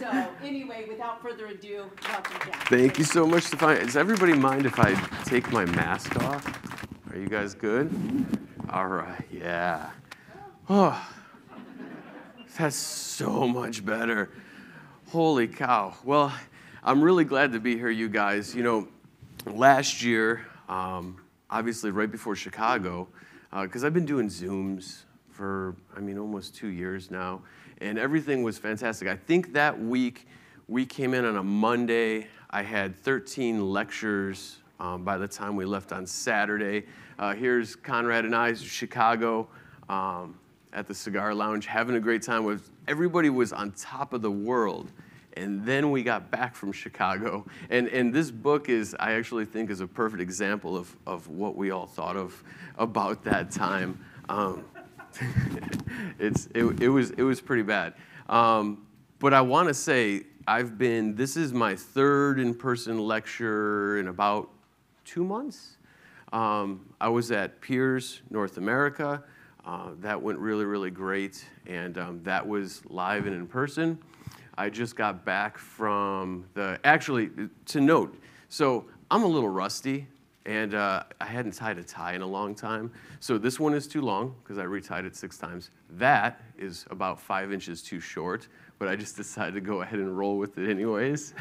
So anyway, without further ado, welcome. Thank you so much, Stefan. Does everybody mind if I take my mask off? Are you guys good? All right, yeah. Oh, that's so much better. Holy cow. Well, I'm really glad to be here, you guys. You know, last year, um, obviously right before Chicago, because uh, I've been doing Zooms for, I mean, almost two years now and everything was fantastic. I think that week we came in on a Monday. I had 13 lectures um, by the time we left on Saturday. Uh, here's Conrad and I, Chicago, um, at the Cigar Lounge, having a great time. With everybody was on top of the world. And then we got back from Chicago. And, and this book is, I actually think, is a perfect example of, of what we all thought of about that time. Um, it's, it, it, was, it was pretty bad. Um, but I want to say, I've been, this is my third in person lecture in about two months. Um, I was at Peers North America. Uh, that went really, really great, and um, that was live and in person. I just got back from the, actually, to note, so I'm a little rusty and uh, I hadn't tied a tie in a long time. So this one is too long because I retied it six times. That is about five inches too short, but I just decided to go ahead and roll with it anyways.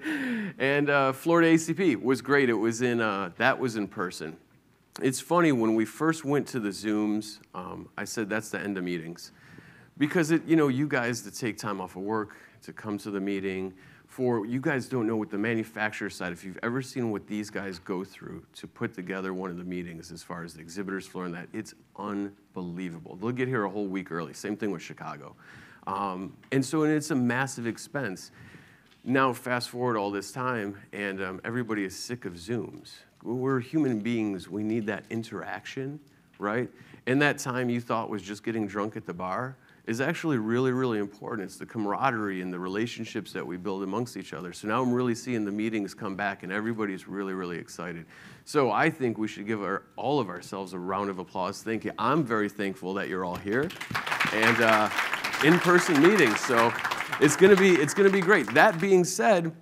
and uh, Florida ACP was great. It was in, uh, that was in person. It's funny, when we first went to the Zooms, um, I said that's the end of meetings. Because, it, you know, you guys to take time off of work, to come to the meeting, for you guys don't know what the manufacturer side, if you've ever seen what these guys go through to put together one of the meetings as far as the exhibitors floor and that, it's unbelievable. They'll get here a whole week early. Same thing with Chicago. Um, and so and it's a massive expense. Now, fast forward all this time, and um, everybody is sick of Zooms. We're human beings, we need that interaction, right? In that time you thought was just getting drunk at the bar, is actually really, really important. It's the camaraderie and the relationships that we build amongst each other. So now I'm really seeing the meetings come back and everybody's really, really excited. So I think we should give our, all of ourselves a round of applause. Thank you. I'm very thankful that you're all here and uh, in-person meetings. So it's gonna be it's gonna be great. That being said,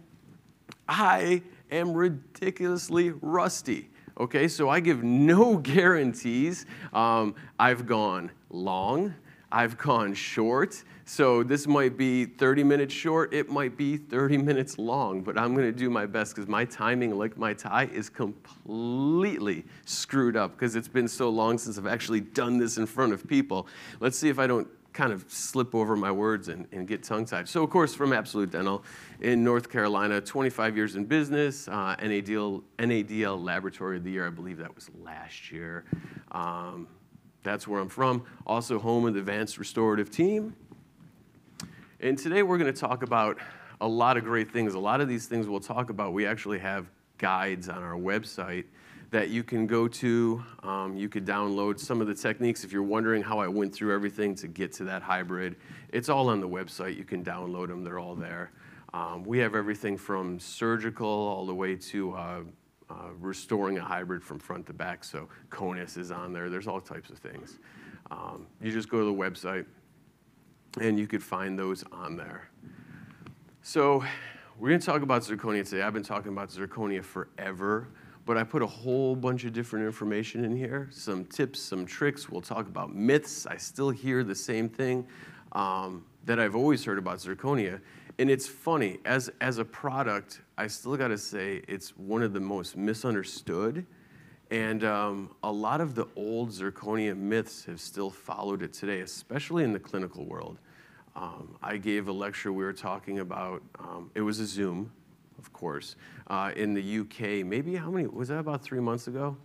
I am ridiculously rusty. Okay, so I give no guarantees. Um, I've gone long. I've gone short. So this might be 30 minutes short, it might be 30 minutes long, but I'm gonna do my best because my timing, like my tie, is completely screwed up because it's been so long since I've actually done this in front of people. Let's see if I don't kind of slip over my words and, and get tongue tied. So, of course, from Absolute Dental in North Carolina, 25 years in business, uh, NADL, NADL Laboratory of the Year, I believe that was last year. Um, that's where I'm from. Also, home of the Advanced Restorative Team. And today we're going to talk about a lot of great things. A lot of these things we'll talk about, we actually have guides on our website that you can go to. Um, you could download some of the techniques if you're wondering how I went through everything to get to that hybrid. It's all on the website. You can download them, they're all there. Um, we have everything from surgical all the way to uh, uh, restoring a hybrid from front to back. So CONUS is on there. There's all types of things. Um, you just go to the website and you could find those on there. So we're going to talk about zirconia today. I've been talking about zirconia forever, but I put a whole bunch of different information in here, some tips, some tricks. We'll talk about myths. I still hear the same thing um, that I've always heard about zirconia, and it's funny, as, as a product, I still got to say it's one of the most misunderstood. And um, a lot of the old zirconia myths have still followed it today, especially in the clinical world. Um, I gave a lecture we were talking about, um, it was a Zoom, of course, uh, in the UK. Maybe how many, was that about three months ago?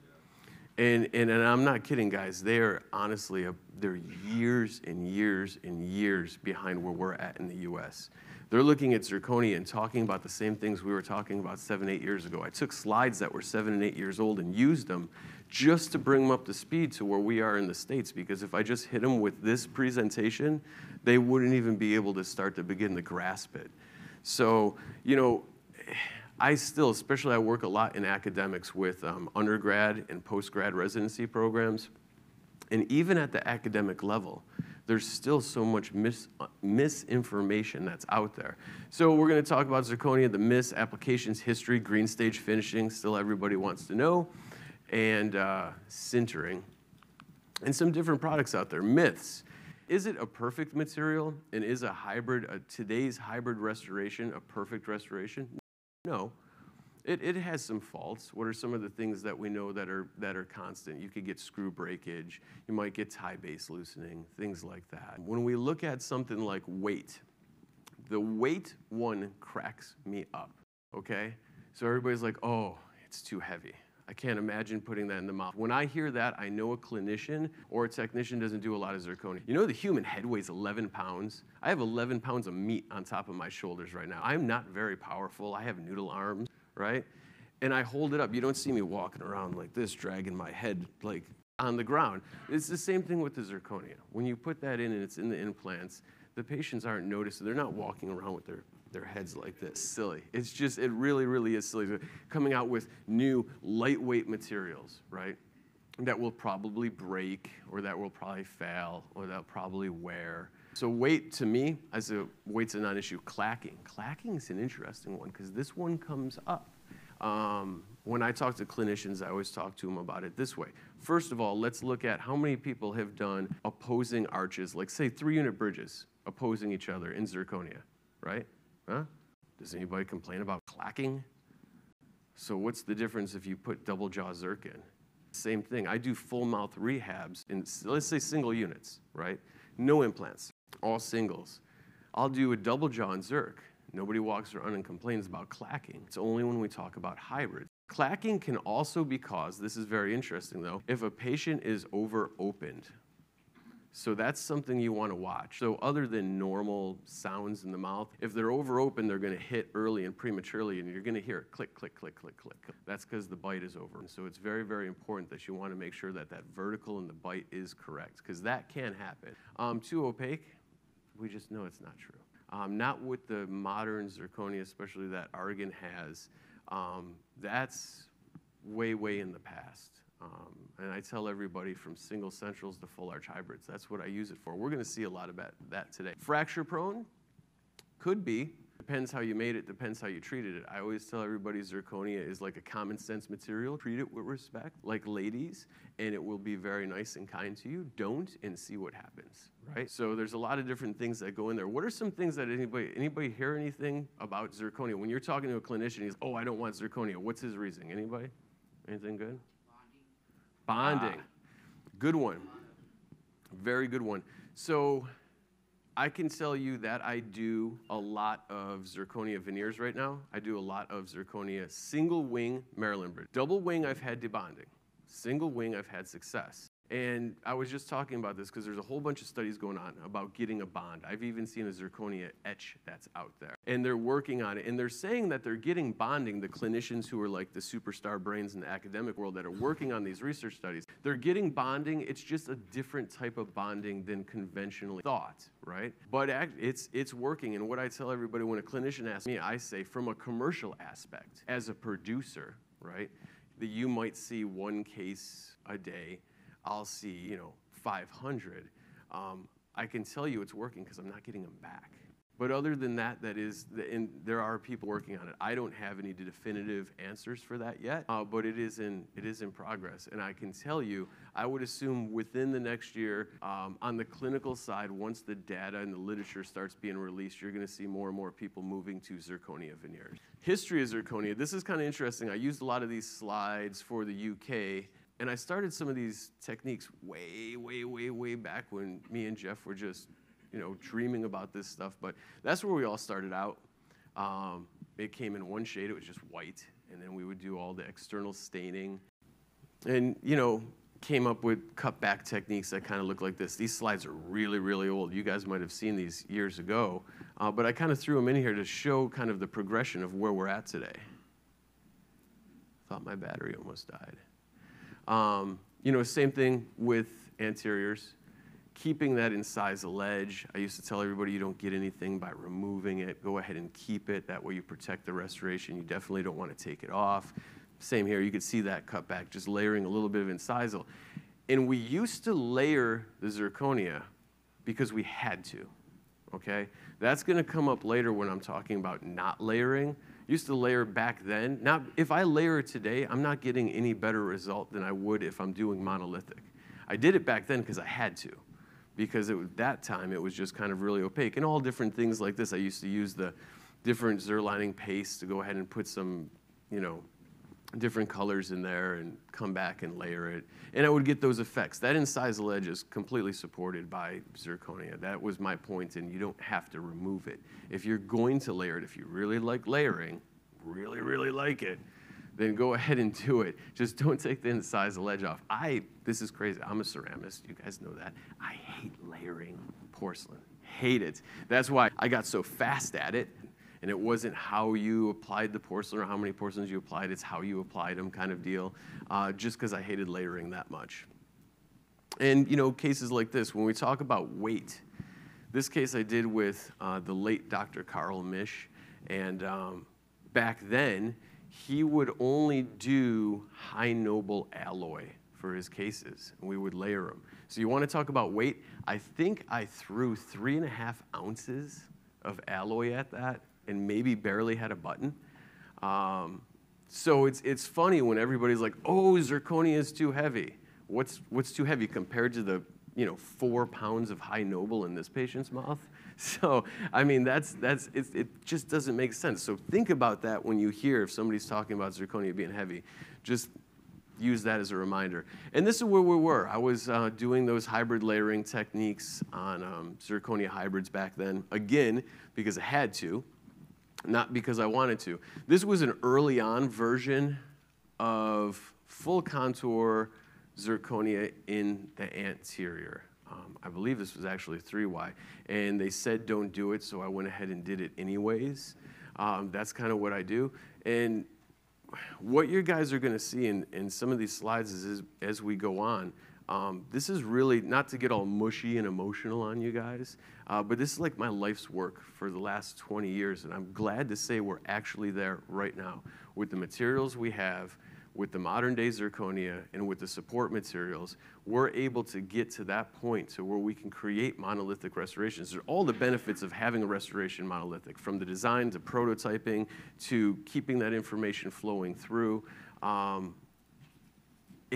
And, and, and I'm not kidding, guys. They are honestly, a, they're years and years and years behind where we're at in the US. They're looking at zirconia and talking about the same things we were talking about seven, eight years ago. I took slides that were seven and eight years old and used them just to bring them up to speed to where we are in the States, because if I just hit them with this presentation, they wouldn't even be able to start to begin to grasp it. So, you know, I still, especially I work a lot in academics with um, undergrad and postgrad residency programs. And even at the academic level, there's still so much mis- uh, misinformation that's out there. So we're going to talk about zirconia, the myths, applications, history, green stage finishing, still everybody wants to know, and uh, sintering, and some different products out there. Myths. Is it a perfect material? And is a hybrid, a, today's hybrid restoration, a perfect restoration? No. It, it has some faults. What are some of the things that we know that are, that are constant? You could get screw breakage, you might get Ti-base loosening, things like that. When we look at something like weight, the weight one cracks me up, okay? So everybody's like, oh, it's too heavy. I can't imagine putting that in the mouth. When I hear that, I know a clinician or a technician doesn't do a lot of zirconia. You know the human head weighs 11 pounds? I have 11 pounds of meat on top of my shoulders right now. I'm not very powerful. I have noodle arms, right? And I hold it up. You don't see me walking around like this, dragging my head like on the ground. It's the same thing with the zirconia. When you put that in and it's in the implants, the patients aren't noticing. They're not walking around with their their heads like this. Silly. It's just, it really, really is silly. Coming out with new lightweight materials, right? That will probably break, or that will probably fail, or that will probably wear. So weight to me, as a weight's a non-issue. Clacking. Clacking is an interesting one because this one comes up. Um, when I talk to clinicians, I always talk to them about it this way. First of all, let's look at how many people have done opposing arches, like say three unit bridges opposing each other in zirconia, right? Huh? Does anybody complain about clacking? So what's the difference if you put double jaw zirc in? Same thing. I do full mouth rehabs in let's say single units, right? No implants, all singles. I'll do a double jaw and zirc. Nobody walks around and complains about clacking. It's only when we talk about hybrids. Clacking can also be caused, this is very interesting though, if a patient is over opened so that's something you want to watch. So other than normal sounds in the mouth, if they're over open, they're going to hit early and prematurely, and you're going to hear click, click, click, click, click. That's because the bite is over. And so it's very, very important that you want to make sure that that vertical in the bite is correct, because that can happen. Um, too opaque, we just know it's not true. Um, not with the modern zirconia, especially that Argen has. Um, that's way, way in the past. Um, and I tell everybody from single centrals to full arch hybrids, that's what I use it for. We're going to see a lot of that today. Fracture prone? Could be. Depends how you made it, depends how you treated it. I always tell everybody zirconia is like a common sense material. Treat it with respect, like ladies, and it will be very nice and kind to you. Don't and see what happens, right? So there's a lot of different things that go in there. What are some things that anybody anybody hear anything about zirconia? When you're talking to a clinician, he's, oh, I don't want zirconia. What's his reasoning? Anybody? Anything good? Bonding. Good one. Very good one. So I can tell you that I do a lot of zirconia veneers right now. I do a lot of zirconia single wing Maryland bridge. Double wing, I've had debonding. Single wing, I've had success. And I was just talking about this because there's a whole bunch of studies going on about getting a bond. I've even seen a zirconia etch that's out there. And they're working on it. And they're saying that they're getting bonding, the clinicians who are like the superstar brains in the academic world that are working on these research studies. They're getting bonding. It's just a different type of bonding than conventionally thought, right? But it's, it's working. And what I tell everybody when a clinician asks me, I say from a commercial aspect, as a producer, right, that you might see one case a day I'll see, you know, 500, um, I can tell you it's working because I'm not getting them back. But other than that, that is, and there are people working on it. I don't have any definitive answers for that yet, uh, but it is in it is in progress. And I can tell you, I would assume within the next year, um, on the clinical side, once the data and the literature starts being released, you're going to see more and more people moving to zirconia veneers. History of zirconia. This is kind of interesting. I used a lot of these slides for the UK and I started some of these techniques way, way, way, way back when me and Jeff were just, you know, dreaming about this stuff. But that's where we all started out. Um, it came in one shade, it was just white. And then we would do all the external staining. And, you know, came up with cutback techniques that kind of look like this. These slides are really, really old. You guys might have seen these years ago. Uh, but I kind of threw them in here to show kind of the progression of where we're at today. Thought my battery almost died. Um, you know, same thing with anteriors. Keeping that the ledge. I used to tell everybody you don't get anything by removing it. Go ahead and keep it. That way you protect the restoration. You definitely don't want to take it off. Same here. You can see that cut back, just layering a little bit of incisal. And we used to layer the zirconia because we had to. Okay? That's going to come up later when I'm talking about not layering. Used to layer back then. Now, if I layer today, I'm not getting any better result than I would if I'm doing monolithic. I did it back then because I had to, because at that time it was just kind of really opaque. And all different things like this. I used to use the different zerlining paste to go ahead and put some, you know, different colors in there and come back and layer it. And I would get those effects. That incisal ledge is completely supported by zirconia. That was my point, and you don't have to remove it. If you're going to layer it, if you really like layering, really, really like it, then go ahead and do it. Just don't take the incisal ledge off. I, this is crazy. I'm a ceramist. You guys know that. I hate layering porcelain. Hate it. That's why I got so fast at it and it wasn't how you applied the porcelain or how many porcelains you applied, it's how you applied them kind of deal, uh, just because I hated layering that much. And, you know, cases like this, when we talk about weight, this case I did with uh, the late Dr. Carl Misch, and um, back then, he would only do high noble alloy for his cases, and we would layer them. So you want to talk about weight? I think I threw three and a half ounces of alloy at that and maybe barely had a button. Um, so it's, it's funny when everybody's like, oh, zirconia is too heavy. What's, what's too heavy compared to the you know, four pounds of high noble in this patient's mouth? So, I mean, that's, that's, it, it just doesn't make sense. So think about that when you hear if somebody's talking about zirconia being heavy. Just use that as a reminder. And this is where we were. I was uh, doing those hybrid layering techniques on um, zirconia hybrids back then, again, because I had to not because I wanted to. This was an early on version of full contour zirconia in the anterior. Um, I believe this was actually 3Y. And they said don't do it, so I went ahead and did it anyways. Um, that's kind of what I do. And what you guys are going to see in, in some of these slides is, is as we go on, um, this is really not to get all mushy and emotional on you guys, uh, but this is like my life's work for the last 20 years, and I'm glad to say we're actually there right now with the materials we have, with the modern day zirconia, and with the support materials. We're able to get to that point to where we can create monolithic restorations. There are all the benefits of having a restoration monolithic, from the design to prototyping to keeping that information flowing through. Um,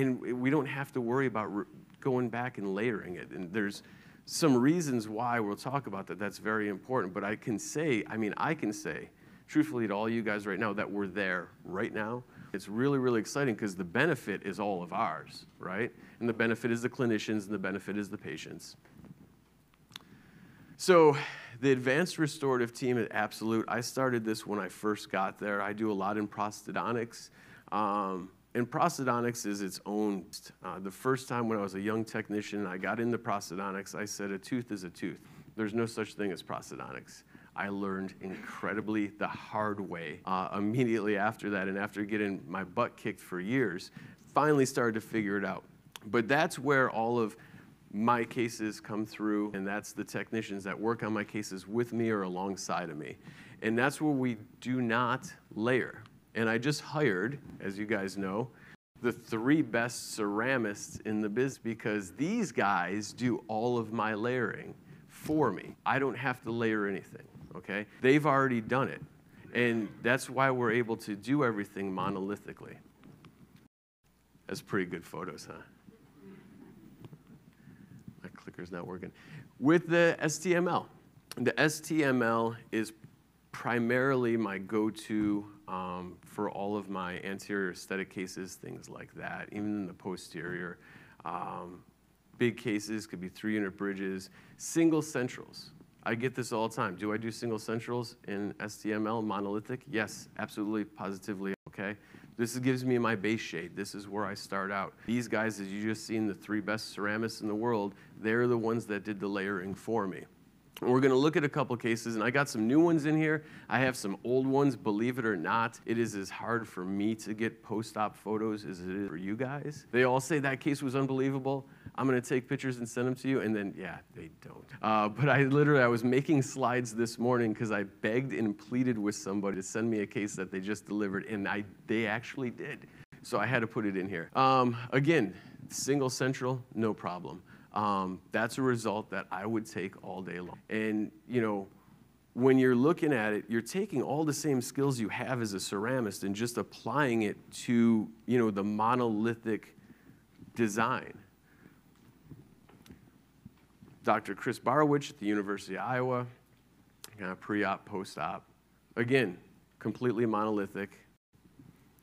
and we don't have to worry about going back and layering it. And there's some reasons why we'll talk about that. That's very important. But I can say, I mean, I can say, truthfully to all you guys right now, that we're there right now. It's really, really exciting because the benefit is all of ours, right? And the benefit is the clinicians, and the benefit is the patients. So, the advanced restorative team at Absolute, I started this when I first got there. I do a lot in prosthodontics. Um, and prosthodontics is its own. Uh, the first time when I was a young technician, I got into prosthodontics, I said a tooth is a tooth. There's no such thing as prosthodontics. I learned incredibly the hard way uh, immediately after that, and after getting my butt kicked for years, finally started to figure it out. But that's where all of my cases come through, and that's the technicians that work on my cases with me or alongside of me. And that's where we do not layer. And I just hired, as you guys know, the three best ceramists in the biz because these guys do all of my layering for me. I don't have to layer anything, okay? They've already done it. And that's why we're able to do everything monolithically. That's pretty good photos, huh? My clicker's not working. With the STML, the STML is primarily my go-to um, for all of my anterior aesthetic cases, things like that, even the posterior. Um, big cases could be three unit bridges, single centrals. I get this all the time. Do I do single centrals in STML monolithic? Yes, absolutely, positively, okay? This gives me my base shade. This is where I start out. These guys, as you just seen, the three best ceramists in the world, they're the ones that did the layering for me. We're going to look at a couple cases, and I got some new ones in here. I have some old ones, believe it or not. It is as hard for me to get post op photos as it is for you guys. They all say that case was unbelievable. I'm going to take pictures and send them to you, and then, yeah, they don't. Uh, but I literally, I was making slides this morning because I begged and pleaded with somebody to send me a case that they just delivered, and I, they actually did. So I had to put it in here. Um, again, single central, no problem. Um, that's a result that I would take all day long. And, you know, when you're looking at it, you're taking all the same skills you have as a ceramist and just applying it to, you know, the monolithic design. Dr. Chris Barwacz at the University of Iowa, kind of pre-op, post-op. Again, completely monolithic.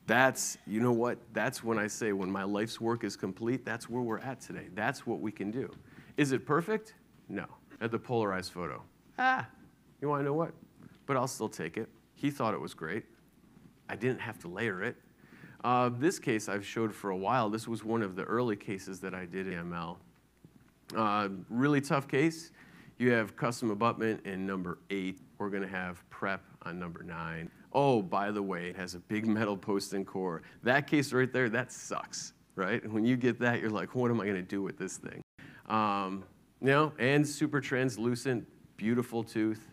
That's, you know what? That's when I say when my life's work is complete, that's where we're at today. That's what we can do. Is it perfect? No. At the polarized photo. Ah, you want to know what? But I'll still take it. He thought it was great. I didn't have to layer it. Uh, this case I've showed for a while. This was one of the early cases that I did in. Uh, really tough case. You have custom abutment in number eight. We're going to have prep on number nine. Oh, by the way, it has a big metal post and core. That case right there, that sucks, right? When you get that, you're like, what am I going to do with this thing? Um, you know, and super translucent, beautiful tooth.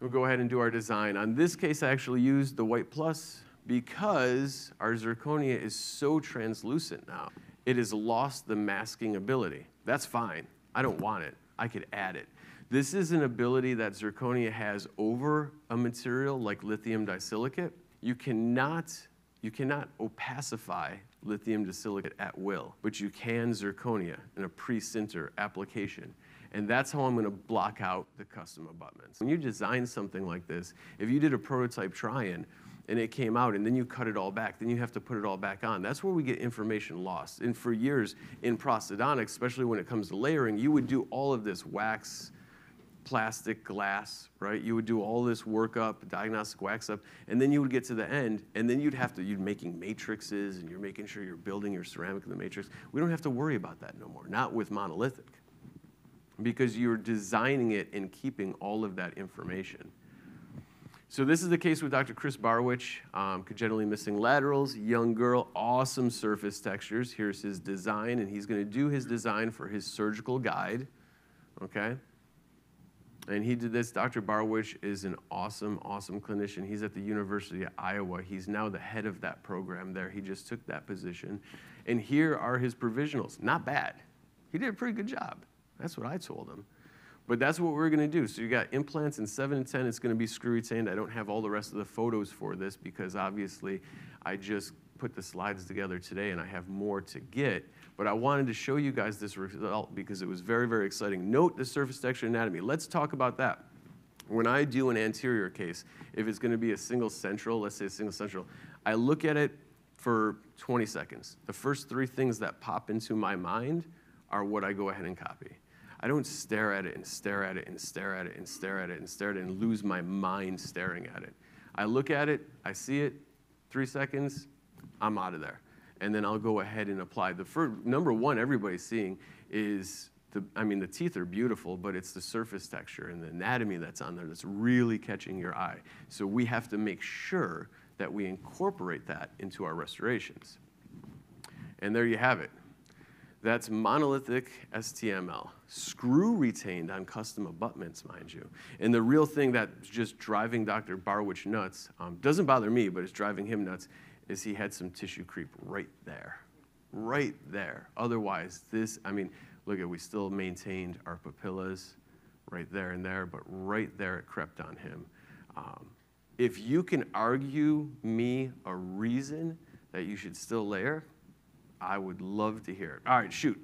We'll go ahead and do our design. On this case, I actually used the white plus because our zirconia is so translucent now. It has lost the masking ability. That's fine. I don't want it. I could add it. This is an ability that zirconia has over a material like lithium disilicate. You cannot, you cannot opacify lithium disilicate at will, but you can zirconia in a pre-sinter application. And that's how I'm going to block out the custom abutments. When you design something like this, if you did a prototype try-in, and it came out, and then you cut it all back. Then you have to put it all back on. That's where we get information lost. And for years in prosthodontics, especially when it comes to layering, you would do all of this wax, plastic, glass, right? You would do all this workup, diagnostic wax up, and then you would get to the end, and then you'd have to, you're making matrices, and you're making sure you're building your ceramic in the matrix. We don't have to worry about that no more, not with monolithic, because you're designing it and keeping all of that information. So this is the case with Dr. Chris Barwacz, um, congenitally missing laterals, young girl, awesome surface textures. Here's his design, and he's going to do his design for his surgical guide, okay? And he did this. Dr. Barwacz is an awesome, awesome clinician. He's at the University of Iowa. He's now the head of that program there. He just took that position. And here are his provisionals. Not bad. He did a pretty good job. That's what I told him. But that's what we're going to do. So you got implants in 7 and 10. It's going to be screw retained. I don't have all the rest of the photos for this because obviously I just put the slides together today and I have more to get. But I wanted to show you guys this result because it was very, very exciting. Note the surface texture anatomy. Let's talk about that. When I do an anterior case, if it's going to be a single central, let's say a single central, I look at it for 20 seconds. The first three things that pop into my mind are what I go ahead and copy. I don't stare at it and stare at it and stare at it and stare at it and stare at it and lose my mind staring at it. I look at it, I see it, three seconds, I'm out of there. And then I'll go ahead and apply. The first, number one everybody's seeing is the, I mean, the teeth are beautiful, but it's the surface texture and the anatomy that's on there that's really catching your eye. So we have to make sure that we incorporate that into our restorations. And there you have it. That's monolithic STML, screw retained on custom abutments, mind you. And the real thing that's just driving Dr. Barwacz nuts, um, doesn't bother me, but it's driving him nuts, is he had some tissue creep right there, right there. Otherwise, this, I mean, look at, we still maintained our papillas right there and there, but right there it crept on him. Um, if you can argue me a reason that you should still layer, I would love to hear it. All right, shoot.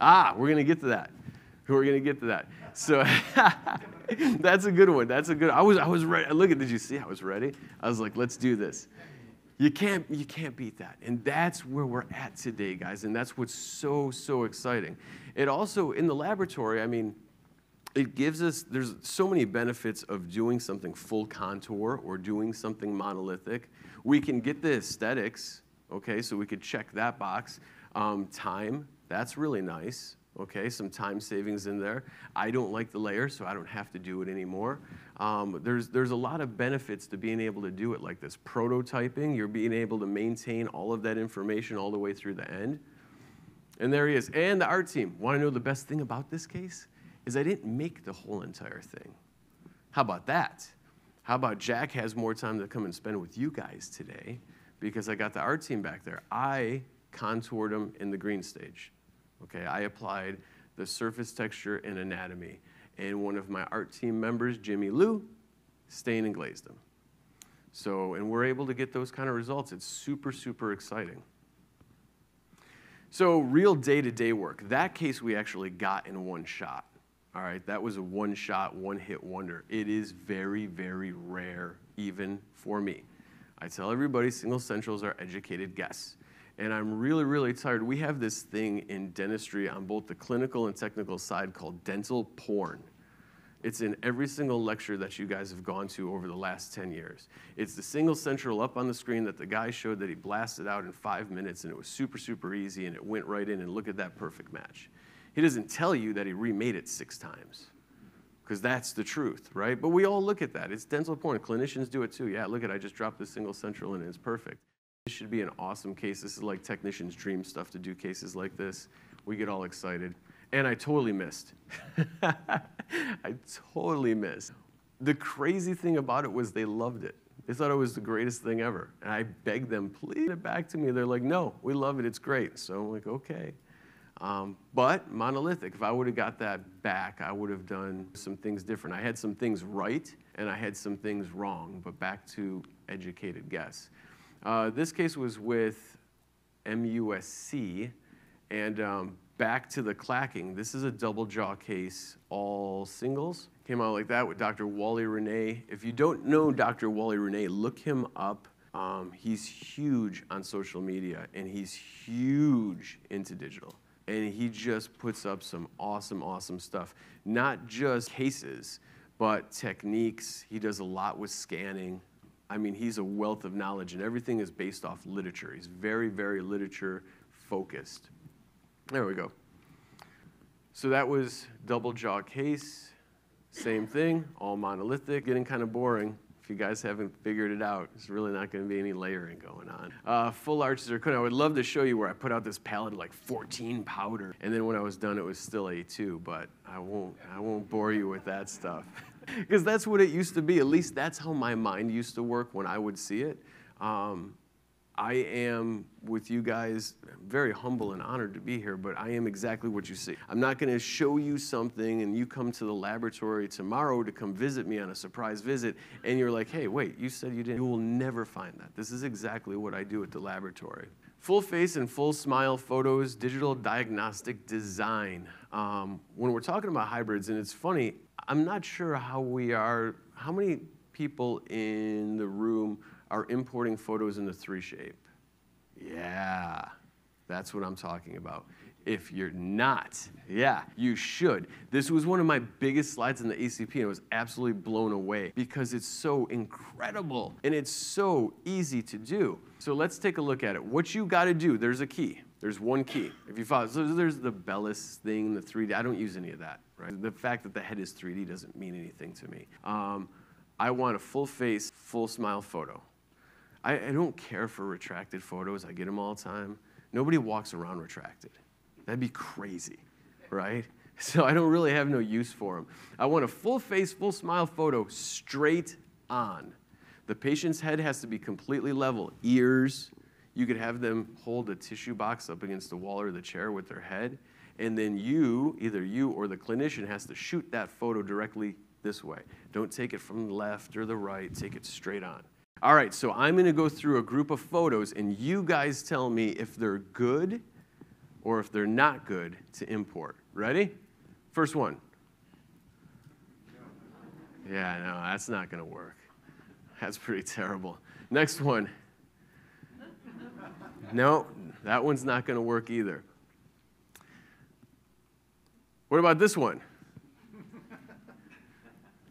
Ah, we're going to get to that. We're going to get to that. So that's a good one. That's a good. I was I was ready. Look at. Did you see? I was ready. I was like, let's do this. You can't you can't beat that. And that's where we're at today, guys. And that's what's so so exciting. It also in the laboratory. I mean, it gives us there's so many benefits of doing something full contour or doing something monolithic we can get the aesthetics, okay, so we could check that box. Um, time, that's really nice, okay, some time savings in there. I don't like the layer, so I don't have to do it anymore. Um, there's, there's a lot of benefits to being able to do it like this. Prototyping, you're being able to maintain all of that information all the way through the end. And there he is. And the art team. Want to know the best thing about this case? Is I didn't make the whole entire thing. How about that? How about Jack has more time to come and spend with you guys today because I got the art team back there. I contoured them in the green stage. Okay, I applied the surface texture and anatomy. And one of my art team members, Jimmy Lou, stained and glazed them. So, and we're able to get those kind of results. It's super, super exciting. So, real day to day work. That case we actually got in one shot. All right, that was a one shot, one hit wonder. It is very, very rare, even for me. I tell everybody single centrals are educated guess. And I'm really, really tired. We have this thing in dentistry on both the clinical and technical side called dental porn. It's in every single lecture that you guys have gone to over the last 10 years. It's the single central up on the screen that the guy showed that he blasted out in five minutes and it was super, super easy and it went right in and look at that perfect match. He doesn't tell you that he remade it six times because that's the truth, right? But we all look at that. It's dental porn. Clinicians do it too. Yeah, look at I just dropped the single central and it's perfect. This should be an awesome case. This is like technicians' dream stuff to do cases like this. We get all excited. And I totally missed. I totally missed. The crazy thing about it was they loved it. They thought it was the greatest thing ever. And I begged them, please get it back to me. They're like, no, we love it. It's great. So I'm like, okay. Um, but monolithic, if I would have got that back, I would have done some things different. I had some things right and I had some things wrong, but back to educated guess. Uh, this case was with MUSC, and um, back to the clacking. This is a double jaw case, all singles. Came out like that with Dr. Wally Renne. If you don't know Dr. Wally Renne, look him up. Um, he's huge on social media and he's huge into digital. And he just puts up some awesome, awesome stuff. Not just cases, but techniques. He does a lot with scanning. I mean, he's a wealth of knowledge, and everything is based off literature. He's very, very literature focused. There we go. So that was double jaw case. Same thing, all monolithic, getting kind of boring. If you guys haven't figured it out, there's really not going to be any layering going on. Uh, full arch zirconia. I would love to show you where I put out this palette of like 14 powder, and then when I was done, it was still A2. But I won't. I won't bore you with that stuff, because that's what it used to be. At least that's how my mind used to work when I would see it. Um, I am with you guys very humble and honored to be here, but I am exactly what you see. I'm not going to show you something and you come to the laboratory tomorrow to come visit me on a surprise visit and you're like, hey, wait, you said you didn't. You will never find that. This is exactly what I do at the laboratory. Full face and full smile photos, digital diagnostic design. Um, when we're talking about hybrids, and it's funny, I'm not sure how we are, how many people in the room are importing photos in the 3Shape. Yeah, that's what I'm talking about. If you're not, yeah, you should. This was one of my biggest slides in the ACP, and I was absolutely blown away because it's so incredible and it's so easy to do. So let's take a look at it. What you got to do, there's a key. There's one key. If you follow, so there's the Bellus thing, the 3D. I don't use any of that, right? The fact that the head is 3D doesn't mean anything to me. Um, I want a full face, full smile photo. I, I don't care for retracted photos. I get them all the time. Nobody walks around retracted. That'd be crazy, right? So I don't really have no use for them. I want a full face, full smile photo straight on. The patient's head has to be completely level. Ears, you could have them hold a tissue box up against the wall or the chair with their head. And then you, either you or the clinician, has to shoot that photo directly this way. Don't take it from the left or the right, take it straight on. All right, so I'm going to go through a group of photos, and you guys tell me if they're good or if they're not good to import. Ready? First one. Yeah, no, that's not going to work. That's pretty terrible. Next one. No, that one's not going to work either. What about this one?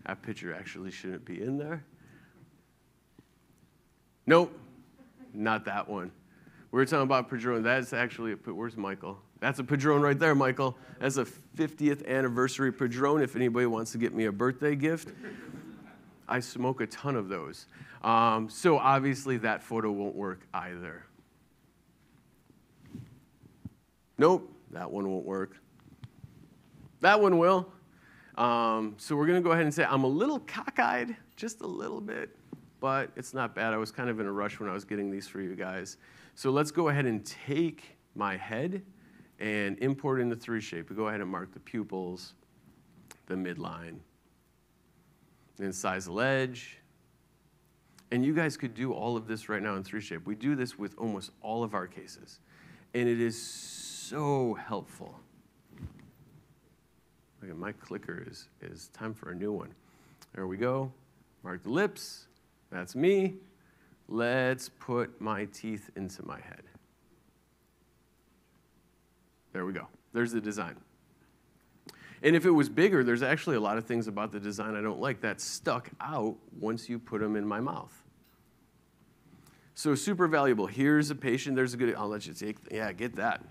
That picture actually shouldn't be in there. Nope, not that one. We were talking about Padron. That's actually a, where's Michael? That's a Padron right there, Michael. That's a 50th anniversary Padron if anybody wants to get me a birthday gift. I smoke a ton of those. Um, so obviously that photo won't work either. Nope, that one won't work. That one will. Um, so we're going to go ahead and say I'm a little cockeyed, just a little bit but it's not bad. I was kind of in a rush when I was getting these for you guys. So let's go ahead and take my head and import in the 3Shape. We go ahead and mark the pupils, the midline, then size the ledge. And you guys could do all of this right now in 3Shape. We do this with almost all of our cases. And it is so helpful. Look at my clicker is, is time for a new one. There we go. Mark the lips. That's me. Let's put my teeth into my head. There we go. There's the design. And if it was bigger, there's actually a lot of things about the design I don't like that stuck out once you put them in my mouth. So super valuable. Here's a patient. There's a good. I'll let you take. Yeah, get that.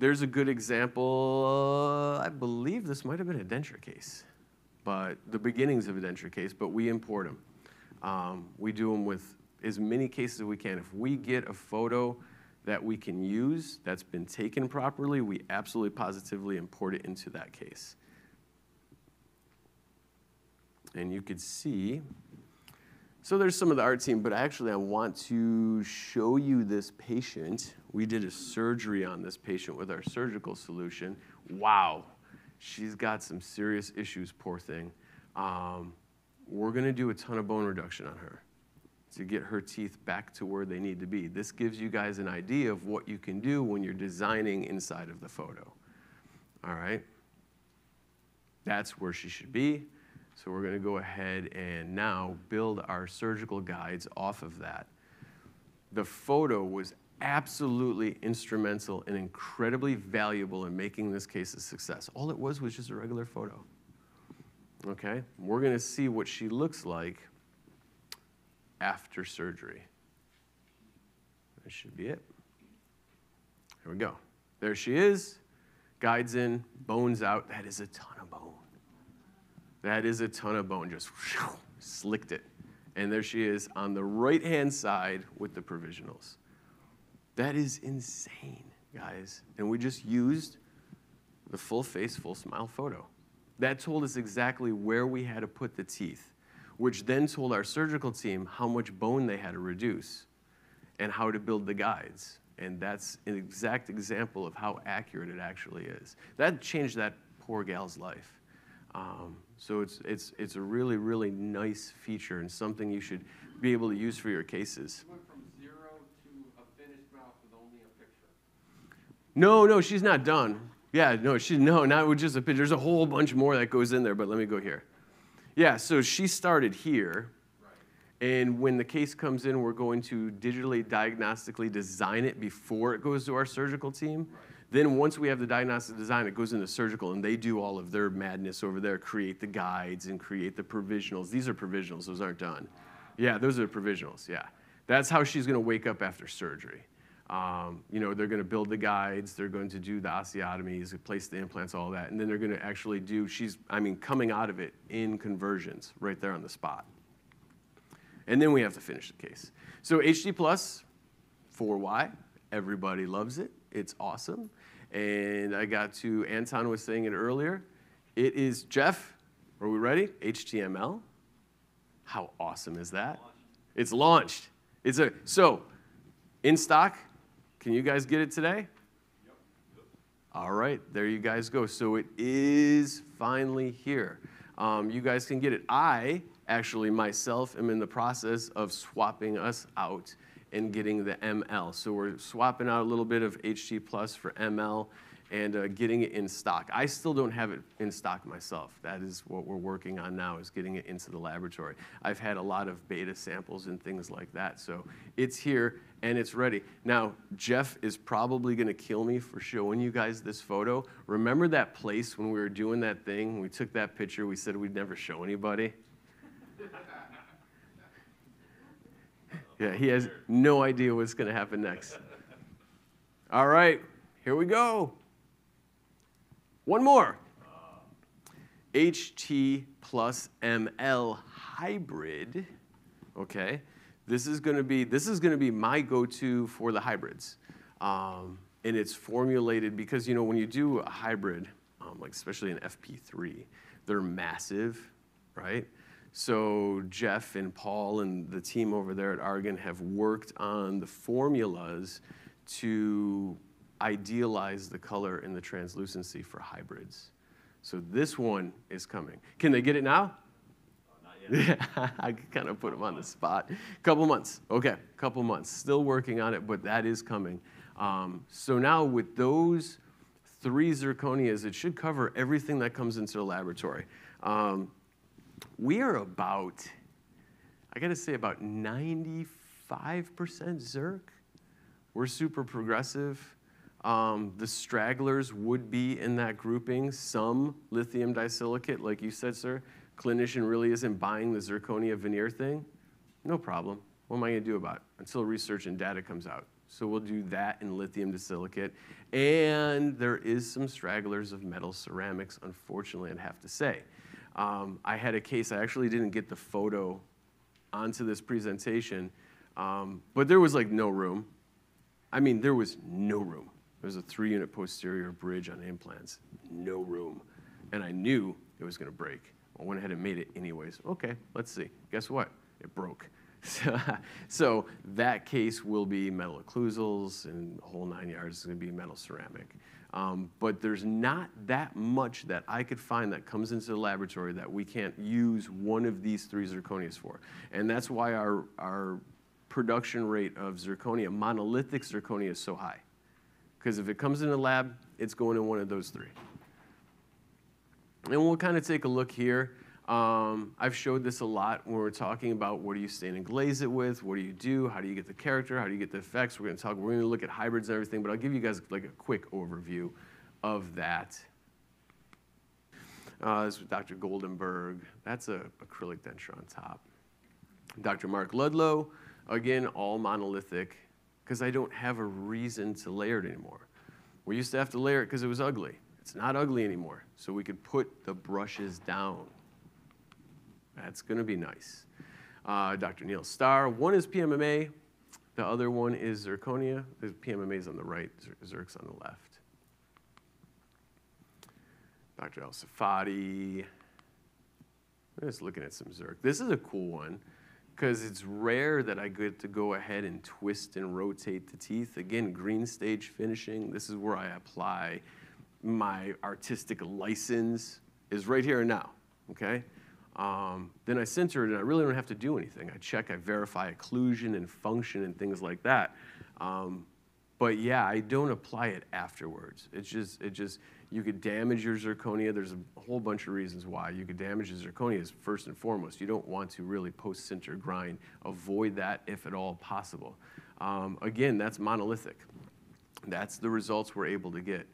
There's a good example. Uh, I believe this might have been a denture case, but the beginnings of a denture case. But we import them. Um, we do them with as many cases as we can. If we get a photo that we can use that's been taken properly, we absolutely positively import it into that case. And you could see, so there's some of the art team, but actually I want to show you this patient. We did a surgery on this patient with our surgical solution. Wow, she's got some serious issues, poor thing. Um, we're gonna do a ton of bone reduction on her to get her teeth back to where they need to be. This gives you guys an idea of what you can do when you're designing inside of the photo. All right? That's where she should be. So we're going to go ahead and now build our surgical guides off of that. The photo was absolutely instrumental and incredibly valuable in making this case a success. All it was was just a regular photo. Okay? We're going to see what she looks like after surgery. That should be it. Here we go. There she is. Guides in, bones out. That is a ton of bone. That is a ton of bone. Just whew, slicked it. And there she is on the right hand side with the provisionals. That is insane, guys. And we just used the full face, full smile photo. That told us exactly where we had to put the teeth which then told our surgical team how much bone they had to reduce and how to build the guides. And that's an exact example of how accurate it actually is. That changed that poor gal's life. Um, so it's, it's, it's a really, really nice feature and something you should be able to use for your cases. went from zero to a finished mouth with only a picture. No, no, she's not done. Yeah, no, she no, not with just a picture. There's a whole bunch more that goes in there, but let me go here. Yeah, so she started here. And when the case comes in, we're going to digitally diagnostically design it before it goes to our surgical team. Then once we have the diagnostic design, it goes into surgical, and they do all of their madness over there, create the guides and create the provisionals. These are provisionals; those aren't done. Yeah, those are provisionals. Yeah, that's how she's going to wake up after surgery. Um, you know, they're going to build the guides, they're going to do the osteotomies, place the implants, all that, and then they're going to actually do, she's, I mean, coming out of it in conversions right there on the spot. And then we have to finish the case. So HT Plus, 4Y, everybody loves it. It's awesome. And I got to, Anton was saying it earlier. It is, Jeff, are we ready? HTML. How awesome is that? It's launched. It's a, so in stock, can you guys get it today? Yep. All right, there you guys go. So it is finally here. Um, you guys can get it. I actually myself am in the process of swapping us out and getting the ML. So we're swapping out a little bit of HT Plus for ML and uh, getting it in stock. I still don't have it in stock myself. That is what we're working on now is getting it into the laboratory. I've had a lot of beta samples and things like that. So it's here and it's ready. Now, Jeff is probably gonna kill me for showing you guys this photo. Remember that place when we were doing that thing? We took that picture, we said we'd never show anybody? yeah, he has no idea what's gonna happen next. All right, here we go. One more. HT plus ML hybrid, okay? This is gonna be, this is gonna be my go-to for the hybrids. Um, and it's formulated because, you know, when you do a hybrid, um, like especially an FP3, they're massive, right? So Jeff and Paul and the team over there at Argen have worked on the formulas to idealize the color and the translucency for hybrids. So this one is coming. Can they get it now? Yeah, I kind of put them on the spot. A Couple months, okay, a couple months. Still working on it, but that is coming. Um, so now with those three zirconias, it should cover everything that comes into the laboratory. Um, we are about, I gotta say, about 95% Zirc. We're super progressive. Um, the stragglers would be in that grouping. Some lithium disilicate, like you said, sir. Clinician really isn't buying the zirconia veneer thing. No problem. What am I gonna do about it until research and data comes out? So we'll do that in lithium disilicate. And there is some stragglers of metal ceramics, unfortunately, I'd have to say. Um, I had a case, I actually didn't get the photo onto this presentation, um, but there was like no room. I mean, there was no room. There was a three unit posterior bridge on implants, no room. And I knew it was gonna break. I went ahead and made it anyways. Okay, let's see. Guess what? It broke. So, so that case will be metal occlusals and the whole nine yards is gonna be metal ceramic. Um, but there's not that much that I could find that comes into the laboratory that we can't use one of these three zirconias for. And that's why our, our production rate of zirconia, monolithic zirconia, is so high. Because if it comes in the lab, it's going in one of those three. And we'll kind of take a look here. Um, I've showed this a lot when we're talking about what do you stain and glaze it with, what do you do, how do you get the character, how do you get the effects. We're going to talk, we're going to look at hybrids and everything, but I'll give you guys like a quick overview of that. Uh, this is Dr. Goldenberg. That's a acrylic denture on top. Dr. Mark Ludlow, again, all monolithic, because I don't have a reason to layer it anymore. We used to have to layer it because it was ugly. It's not ugly anymore, so we could put the brushes down. That's going to be nice. Uh, Dr. Neil Starr. One is PMMA. The other one is zirconia. The PMMA is on the right, Zirc's on the left. Dr. El Safadi. I'm just looking at some Zirc. This is a cool one because it's rare that I get to go ahead and twist and rotate the teeth. Again, green stage finishing. This is where I apply my artistic license is right here and now, okay? Um, then I sinter it and I really don't have to do anything. I check, I verify occlusion and function and things like that. Um, but yeah, I don't apply it afterwards. It's just, it just, you could damage your zirconia. There's a whole bunch of reasons why. You could damage the zirconia is first and foremost. You don't want to really post-sinter grind. Avoid that if at all possible. Um, again, that's monolithic. That's the results we're able to get.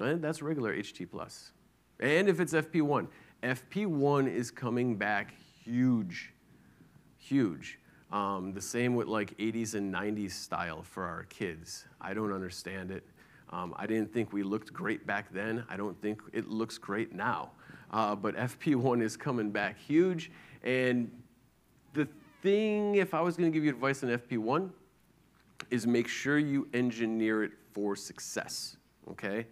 And that's regular HT+. plus. And if it's FP1, FP1 is coming back huge, huge. Um, the same with like 80s and 90s style for our kids. I don't understand it. Um, I didn't think we looked great back then. I don't think it looks great now. Uh, but FP1 is coming back huge. And the thing, if I was going to give you advice on FP1, is make sure you engineer it for success, okay?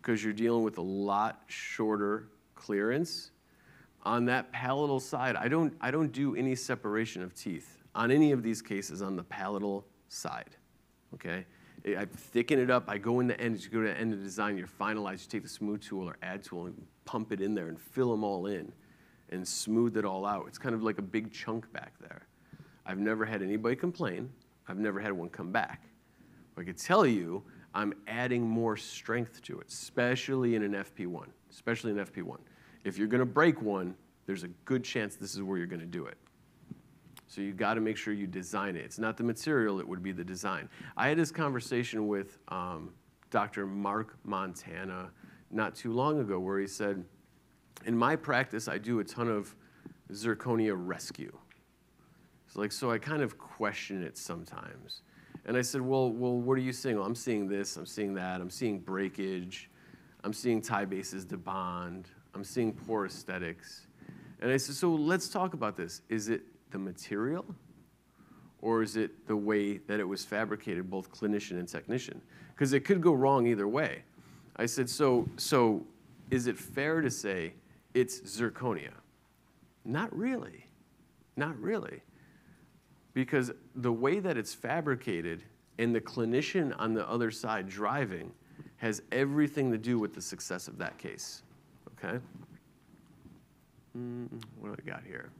Because you're dealing with a lot shorter clearance. On that palatal side, I don't, I don't do any separation of teeth on any of these cases on the palatal side, okay? I thicken it up. I go in the end. You go to the end of the design. You're finalized. You take the smooth tool or add tool and pump it in there and fill them all in and smooth it all out. It's kind of like a big chunk back there. I've never had anybody complain. I've never had one come back. I could tell you I'm adding more strength to it, especially in an FP1, especially in FP1. If you're going to break one, there's a good chance this is where you're going to do it. So you've got to make sure you design it. It's not the material, it would be the design. I had this conversation with um, Dr. Mark Montana not too long ago where he said, in my practice, I do a ton of zirconia rescue. It's like, so I kind of question it sometimes. And I said, well, well, what are you seeing? Well, I'm seeing this, I'm seeing that, I'm seeing breakage, I'm seeing Ti-bases to bond, I'm seeing poor aesthetics. And I said, so let's talk about this. Is it the material or is it the way that it was fabricated, both clinician and technician? Because it could go wrong either way. I said, so, so is it fair to say it's zirconia? Not really. Not really. Because the way that it's fabricated And the clinician on the other side driving has everything to do with the success of that case. Okay? Mm, what do we got here?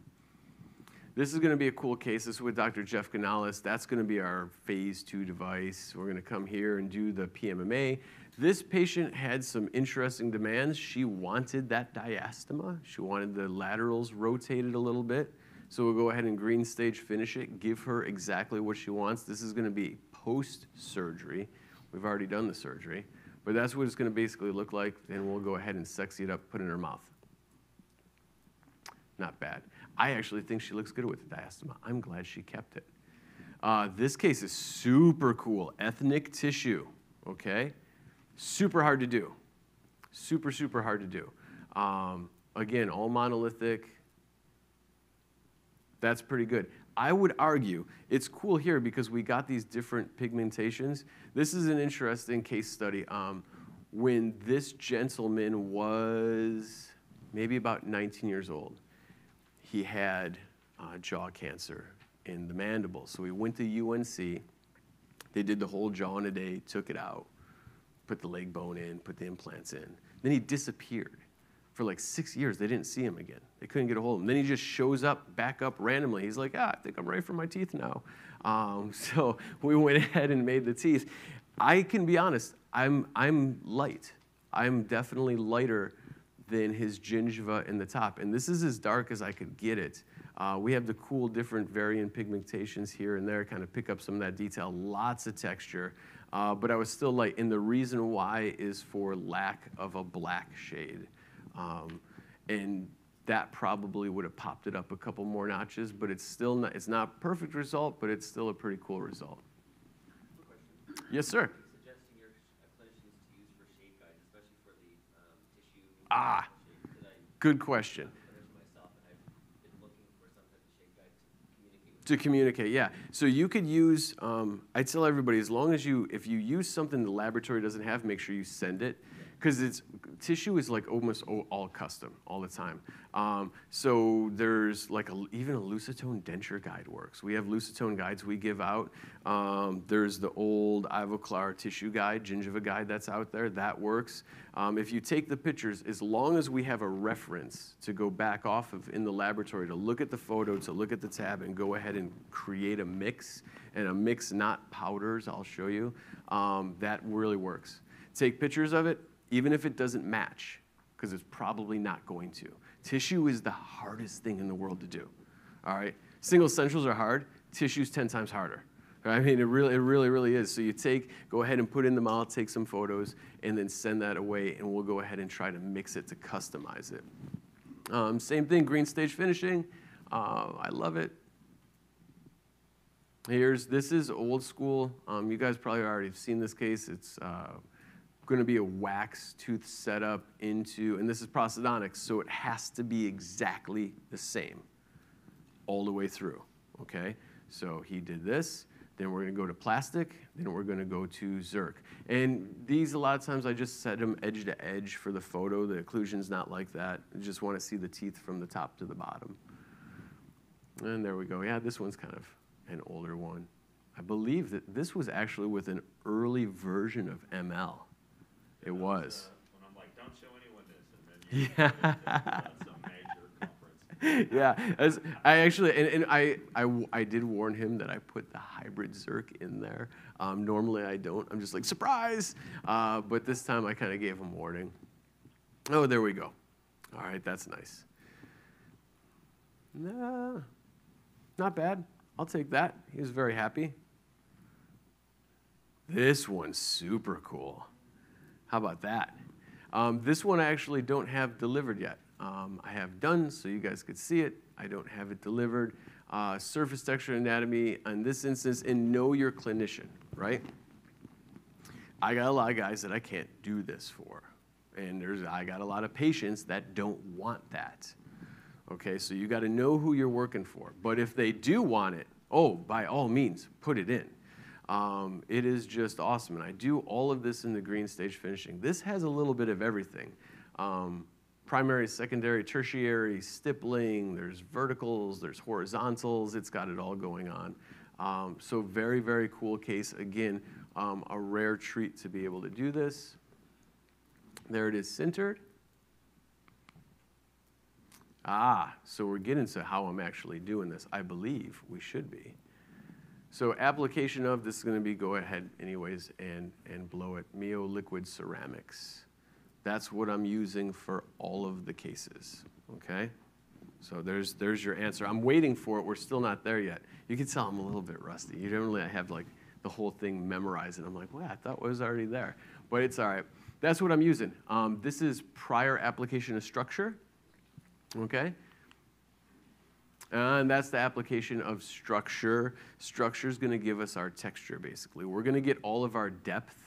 This is going to be a cool case. This is with Dr. Jeff Canales. That's going to be our phase two device. We're going to come here and do the PMMA. This patient had some interesting demands. She wanted that diastema. She wanted the laterals rotated a little bit. So we'll go ahead and green stage finish it, give her exactly what she wants. This is going to be post surgery. We've already done the surgery, but that's what it's going to basically look like. Then we'll go ahead and sexy it up, put it in her mouth. Not bad. I actually think she looks good with the diastema. I'm glad she kept it. Uh, this case is super cool. Ethnic tissue, okay? Super hard to do. Super, super hard to do. Um, again, all monolithic. That's pretty good. I would argue it's cool here because we got these different pigmentations. This is an interesting case study. Um, when this gentleman was maybe about 19 years old, he had uh, jaw cancer in the mandible. So we went to UNC. They did the whole jaw in a day, took it out, put the leg bone in, put the implants in. Then he disappeared. For like six years, they didn't see him again. They couldn't get a hold of him. Then he just shows up back up randomly. He's like, ah, I think I'm ready for my teeth now. Um, so we went ahead and made the teeth. I can be honest, I'm, I'm light. I'm definitely lighter than his gingiva in the top. And this is as dark as I could get it. Uh, we have the cool different variant pigmentations here and there, kind of pick up some of that detail, lots of texture. Uh, but I was still light, and the reason why is for lack of a black shade. Um, and that probably would have popped it up a couple more notches, but it's still not, it's not a perfect result, but it's still a pretty cool result. Yes, sir. suggesting your clinicians to use for shade guides, especially for the um, tissue. Ah. shade, because I- Good question. I'm a clinician myself, and I've been looking for some type of shade guide to communicate. To communicate, yeah. So you could use, um, I tell everybody, as long as you, if you use something the laboratory doesn't have, make sure you send it. Because it's, tissue is like almost all, custom all the time. Um, so there's like a, even a Lucitone denture guide works. We have Lucitone guides we give out. Um, there's the old Ivoclar tissue guide, gingiva guide that's out there, that works. Um, if you take the pictures, as long as we have a reference to go back off of in the laboratory to look at the photo, to look at the tab, and go ahead and create a mix, and a mix not powders, I'll show you, um, that really works. Take pictures of it, even if it doesn't match, because it's probably not going to. Tissue is the hardest thing in the world to do. All right, single centrals are hard. Tissue's ten times harder. I mean, it really, it really, really is. So you take, go ahead and put in the mouth, take some photos, and then send that away, and we'll go ahead and try to mix it to customize it. Um, same thing, green stage finishing. Uh, I love it. Here's this is old school. Um, you guys probably already have seen this case. It's uh, going to be a wax tooth setup into, and this is prosthodontics, so it has to be exactly the same all the way through. Okay, so he did this. Then we're going to go to plastic. Then we're going to go to Zirc. And these, a lot of times, I just set them edge to edge for the photo. The occlusion's not like that. I just want to see the teeth from the top to the bottom. And there we go. Yeah, this one's kind of an older one. I believe that this was actually with an early version of ML. It was. When like, don't show anyone this, and then you Yeah. at some major conference. yeah, as I actually, and, and I, I, I did warn him that I put the hybrid Zirc in there. Um, normally I don't. I'm just like, surprise! Uh, but this time I kind of gave him warning. Oh, there we go. All right, that's nice. Nah, not bad. I'll take that. He was very happy. This one's super cool. How about that? Um, this one I actually don't have delivered yet. Um, I have done so you guys could see it. I don't have it delivered. Uh, surface texture anatomy, in this instance, and know your clinician, right? I got a lot of guys that I can't do this for. And there's, I got a lot of patients that don't want that. Okay, so you got to know who you're working for. But if they do want it, oh, by all means, put it in. Um, it is just awesome. And I do all of this in the green stage finishing. This has a little bit of everything. Um, primary, secondary, tertiary, stippling, there's verticals, there's horizontals, it's got it all going on. Um, so very, very cool case. Again, um, a rare treat to be able to do this. There it is sintered. Ah, so we're getting to how I'm actually doing this. I believe we should be. So application of this is going to be go ahead anyways and, and blow it. Miyo Liquid Ceramics. That's what I'm using for all of the cases, okay? So there's, there's your answer. I'm waiting for it. We're still not there yet. You can tell I'm a little bit rusty. You don't really have like the whole thing memorized. And I'm like, well, I thought it was already there. But it's all right. That's what I'm using. Um, this is prior application of structure, okay? And that's the application of structure. Structure is going to give us our texture, basically. We're going to get all of our depth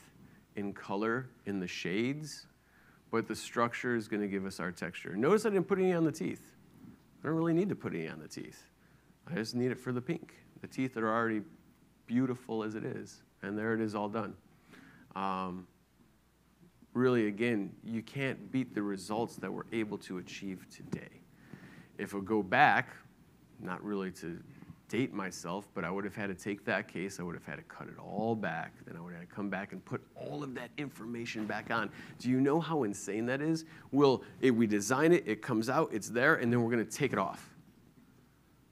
in color in the shades, but the structure is going to give us our texture. Notice I didn't put any on the teeth. I don't really need to put any on the teeth. I just need it for the pink. The teeth are already beautiful as it is, and there it is all done. Um, really, again, you can't beat the results that we're able to achieve today. If we go back, not really to date myself, but I would have had to take that case, I would have had to cut it all back, then I would have had to come back and put all of that information back on. Do you know how insane that is? We'll, it, we design it, it comes out, it's there, and then we're going to take it off.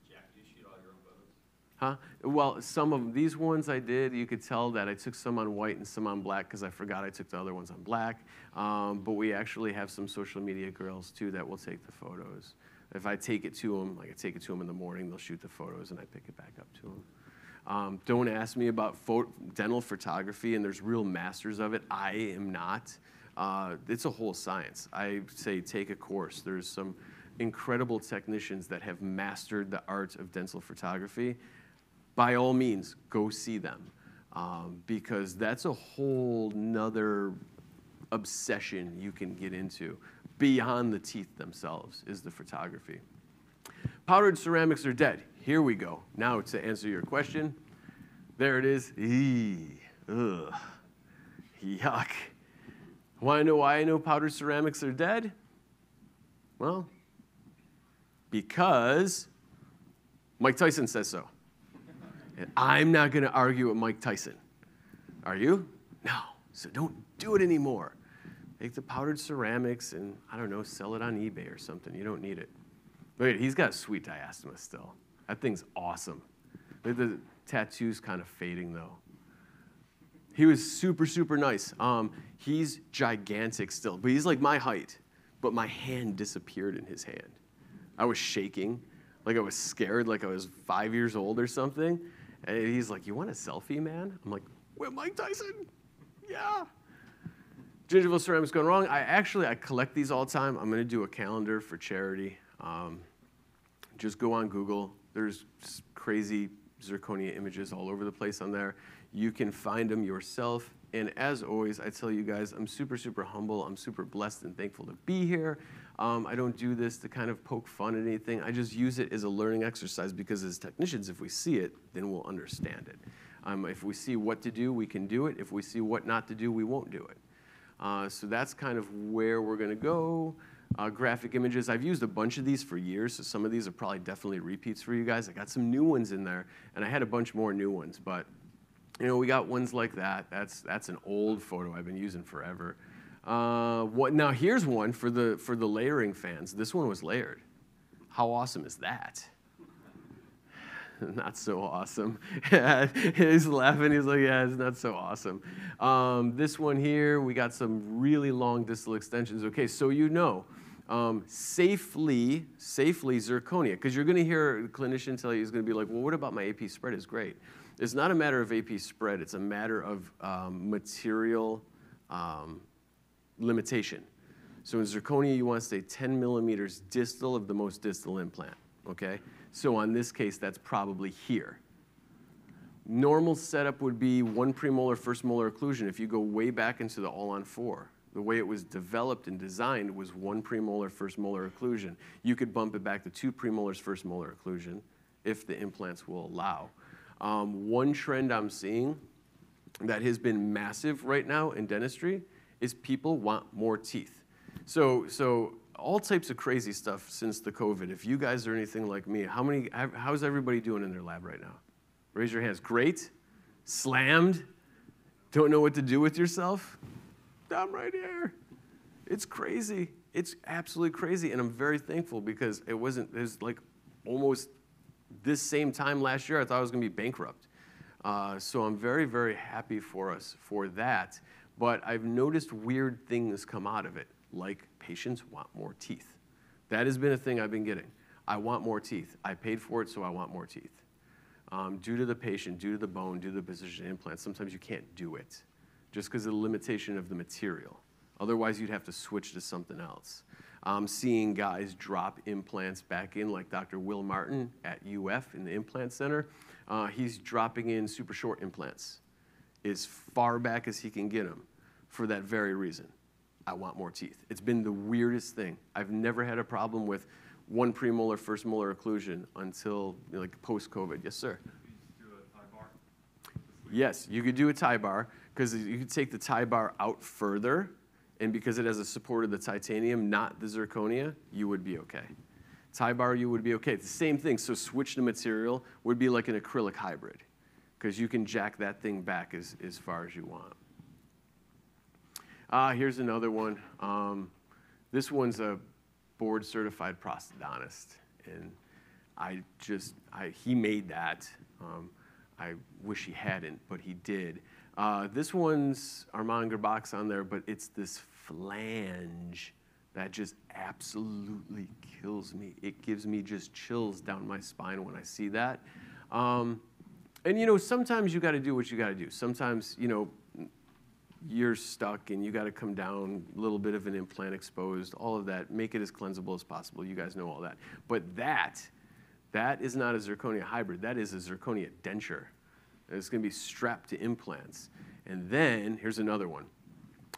Jack, do you shoot all your own photos? Huh? Well, some of these ones I did, you could tell that I took some on white and some on black because I forgot I took the other ones on black. Um, but we actually have some social media girls too that will take the photos. If I take it to them, like I take it to them in the morning, they'll shoot the photos and I pick it back up to them. Um, don't ask me about dental photography, and there's real masters of it. I am not. Uh, it's a whole science. I say take a course. There's some incredible technicians that have mastered the art of dental photography. By all means, go see them um, because that's a whole nother obsession you can get into beyond the teeth themselves is the photography. Powdered ceramics are dead. Here we go. Now to answer your question, there it is. Eee, ugh, yuck. Want to know why I know powdered ceramics are dead? Well, because Mike Tyson says so. And I'm not going to argue with Mike Tyson. Are you? No. So don't do it anymore. Take the powdered ceramics and, I don't know, sell it on eBay or something. You don't need it. Wait, he's got a sweet diastema still. That thing's awesome. The tattoo's kind of fading though. He was super, super nice. Um, he's gigantic still, but he's like my height. But my hand disappeared in his hand. I was shaking, like I was scared, like I was five years old or something. And he's like, "You want a selfie, man?" I'm like, "With Mike Tyson? Yeah." Gingival ceramics gone wrong. I actually I collect these all the time. I'm going to do a calendar for charity. Um, just go on Google. There's crazy zirconia images all over the place on there. You can find them yourself. And as always, I tell you guys, I'm super, super humble. I'm super blessed and thankful to be here. Um, I don't do this to kind of poke fun at anything. I just use it as a learning exercise because as technicians, if we see it, then we'll understand it. Um, if we see what to do, we can do it. If we see what not to do, we won't do it. Uh, so that's kind of where we're going to go. Uh, graphic images, I've used a bunch of these for years, so some of these are probably definitely repeats for you guys. I got some new ones in there, and I had a bunch more new ones, but you know, we got ones like that. That's, that's an old photo I've been using forever. Uh, what, now here's one for the, for the layering fans. This one was layered. How awesome is that? not so awesome. he's laughing. He's like, yeah, it's not so awesome. Um, this one here, we got some really long distal extensions. Okay, so you know, um, safely, safely zirconia, because you're going to hear a clinician tell you, he's going to be like, well, what about my AP spread is great. It's not a matter of AP spread. It's a matter of um, material um, limitation. So in zirconia, you want to stay 10 millimeters distal of the most distal implant, okay? So on this case, that's probably here. Normal setup would be one premolar, first molar occlusion. If you go way back into the all on four, the way it was developed and designed was one premolar, first molar occlusion. You could bump it back to two premolars, first molar occlusion if the implants will allow. Um, one trend I'm seeing that has been massive right now in dentistry is people want more teeth. So, so all types of crazy stuff since the COVID. If you guys are anything like me, how many, how's everybody doing in their lab right now? Raise your hands. Great. Slammed. Don't know what to do with yourself? I'm right here. It's crazy. It's absolutely crazy. And I'm very thankful because it wasn't, it was like almost this same time last year, I thought I was going to be bankrupt. Uh, so I'm very, very happy for us for that. But I've noticed weird things come out of it, like patients want more teeth. That has been a thing I've been getting. I want more teeth. I paid for it, so I want more teeth. Um, due to the patient, due to the bone, due to the position implant, sometimes you can't do it just because of the limitation of the material. Otherwise, you'd have to switch to something else. I'm seeing guys drop implants back in, like Dr. Will Martin at UF in the implant center. Uh, he's dropping in super short implants as far back as he can get them for that very reason. I want more teeth. It's been the weirdest thing. I've never had a problem with one premolar, first molar occlusion until you know, like post COVID. Yes, sir. Yes, you could do a tie bar because you could take the tie bar out further, and because it has a support of the titanium, not the zirconia, you would be okay. Tie bar, you would be okay. It's the same thing. So switch the material would be like an acrylic hybrid because you can jack that thing back as, as far as you want. Uh, here's another one. Um, this one's a board certified prosthodontist, and I just, I, he made that. Um, I wish he hadn't, but he did. Uh, this one's Armand Gerbach's on there, but it's this flange that just absolutely kills me. It gives me just chills down my spine when I see that. Um, and you know, sometimes you got to do what you got to do. Sometimes, you know, you're stuck and you got to come down, a little bit of an implant exposed, all of that. Make it as cleansable as possible. You guys know all that. But that, that is not a zirconia hybrid. That is a zirconia denture. And it's going to be strapped to implants. And then, here's another one.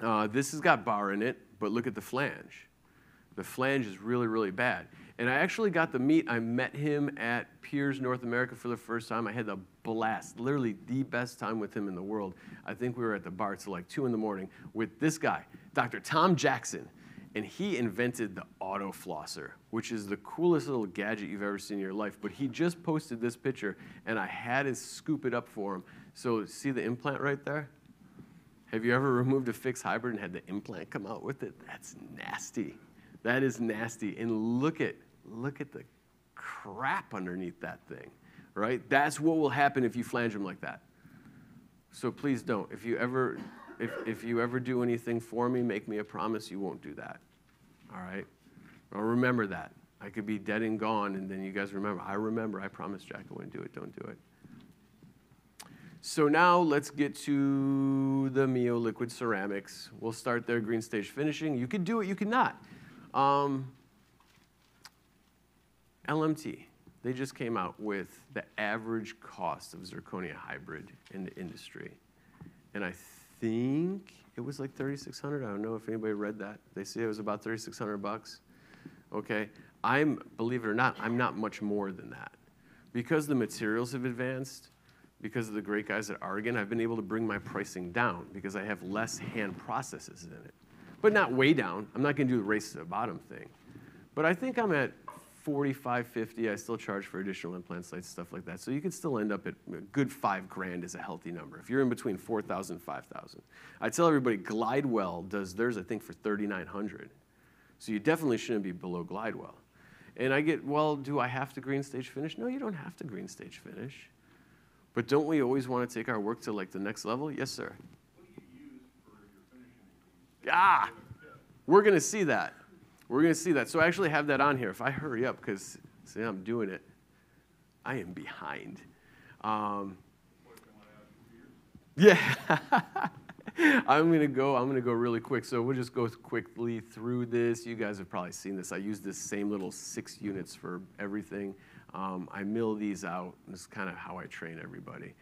Uh, this has got bar in it, but look at the flange. The flange is really, really bad. And I actually got the meet, I met him at PEERS North America for the first time. I had the blast, literally the best time with him in the world. I think we were at the bar till like 2 in the morning with this guy, Dr. Tom Jackson. And he invented the auto flosser, which is the coolest little gadget you've ever seen in your life. But he just posted this picture, and I had to scoop it up for him. So, see the implant right there? Have you ever removed a fixed hybrid and had the implant come out with it? That's nasty. That is nasty. And look at look at the crap underneath that thing, right? That's what will happen if you flange them like that. So please don't. If you ever if, if you ever do anything for me, make me a promise you won't do that. All right? Well, remember that. I could be dead and gone, and then you guys remember. I remember. I promised Jack I wouldn't do it. Don't do it. So now let's get to the Miyo liquid ceramics. We'll start there, green stage finishing. You could do it, you could not. Um, LMT, they just came out with the average cost of zirconia hybrid in the industry. And I think it was like 3600 I don't know if anybody read that. They say it was about 3600 bucks. Okay. I'm, believe it or not, I'm not much more than that. Because the materials have advanced, because of the great guys at Argen, I've been able to bring my pricing down because I have less hand processes in it. But not way down. I'm not going to do the race to the bottom thing. But I think I'm at 45, 50. I still charge for additional implant sites, stuff like that. So you could still end up at a good five grand is a healthy number. If you're in between 4,000 and 5,000. I tell everybody Glidewell does theirs, I think, for 3,900. So you definitely shouldn't be below Glidewell. And I get, well, do I have to green stage finish? No, you don't have to green stage finish. But don't we always want to take our work to like the next level? Yes, sir. Ah, we're going to see that. We're going to see that. So I actually have that on here. If I hurry up, because see, I'm doing it, I am behind. Um, yeah. I'm gonna go. I'm gonna go really quick. So we'll just go quickly through this. You guys have probably seen this. I use this same little six units for everything. Um, I mill these out. This is kind of how I train everybody.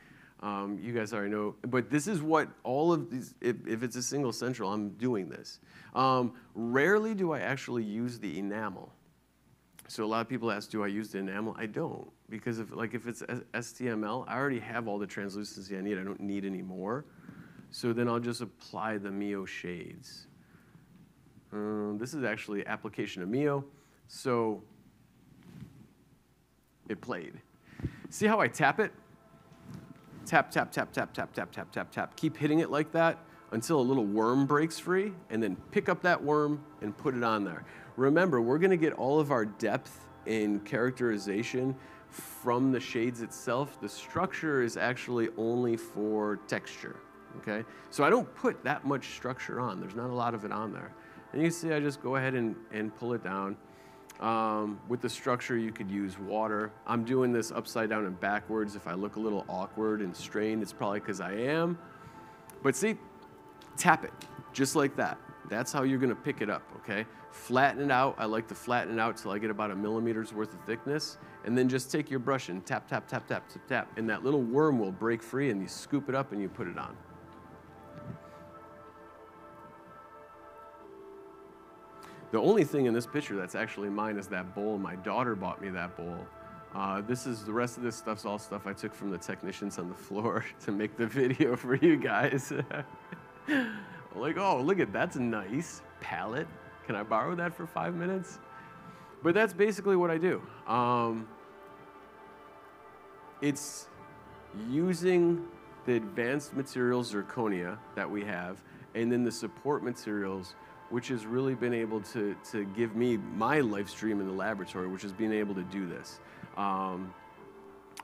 Um, you guys already know, but this is what all of these, if, if it's a single central, I'm doing this. Um, rarely do I actually use the enamel. So a lot of people ask, do I use the enamel? I don't, because if, like if it's STML, I already have all the translucency I need. I don't need any more. So then I'll just apply the Miyo shades. Um, this is actually application of Miyo. So it played. See how I tap it? Tap, tap, tap, tap, tap, tap, tap, tap, tap. Keep hitting it like that until a little worm breaks free, and then pick up that worm and put it on there. Remember, we're gonna get all of our depth in characterization from the shades itself. The structure is actually only for texture, okay? So I don't put that much structure on. There's not a lot of it on there. And you see I just go ahead and, and pull it down. Um, with the structure, you could use water. I'm doing this upside down and backwards. If I look a little awkward and strained, it's probably because I am. But see, tap it, just like that. That's how you're gonna pick it up, okay? Flatten it out. I like to flatten it out till I get about a millimeter's worth of thickness. And then just take your brush and tap, tap, tap, tap, tap, tap. And that little worm will break free and you scoop it up and you put it on. The only thing in this picture that's actually mine is that bowl. My daughter bought me that bowl. Uh, this is the rest of this stuff's all stuff I took from the technicians on the floor to make the video for you guys. like, oh, look at that's a nice palette. Can I borrow that for five minutes? But that's basically what I do. Um, it's using the advanced materials zirconia that we have, and then the support materials which has really been able to, to give me my life stream in the laboratory, which is being able to do this. Um,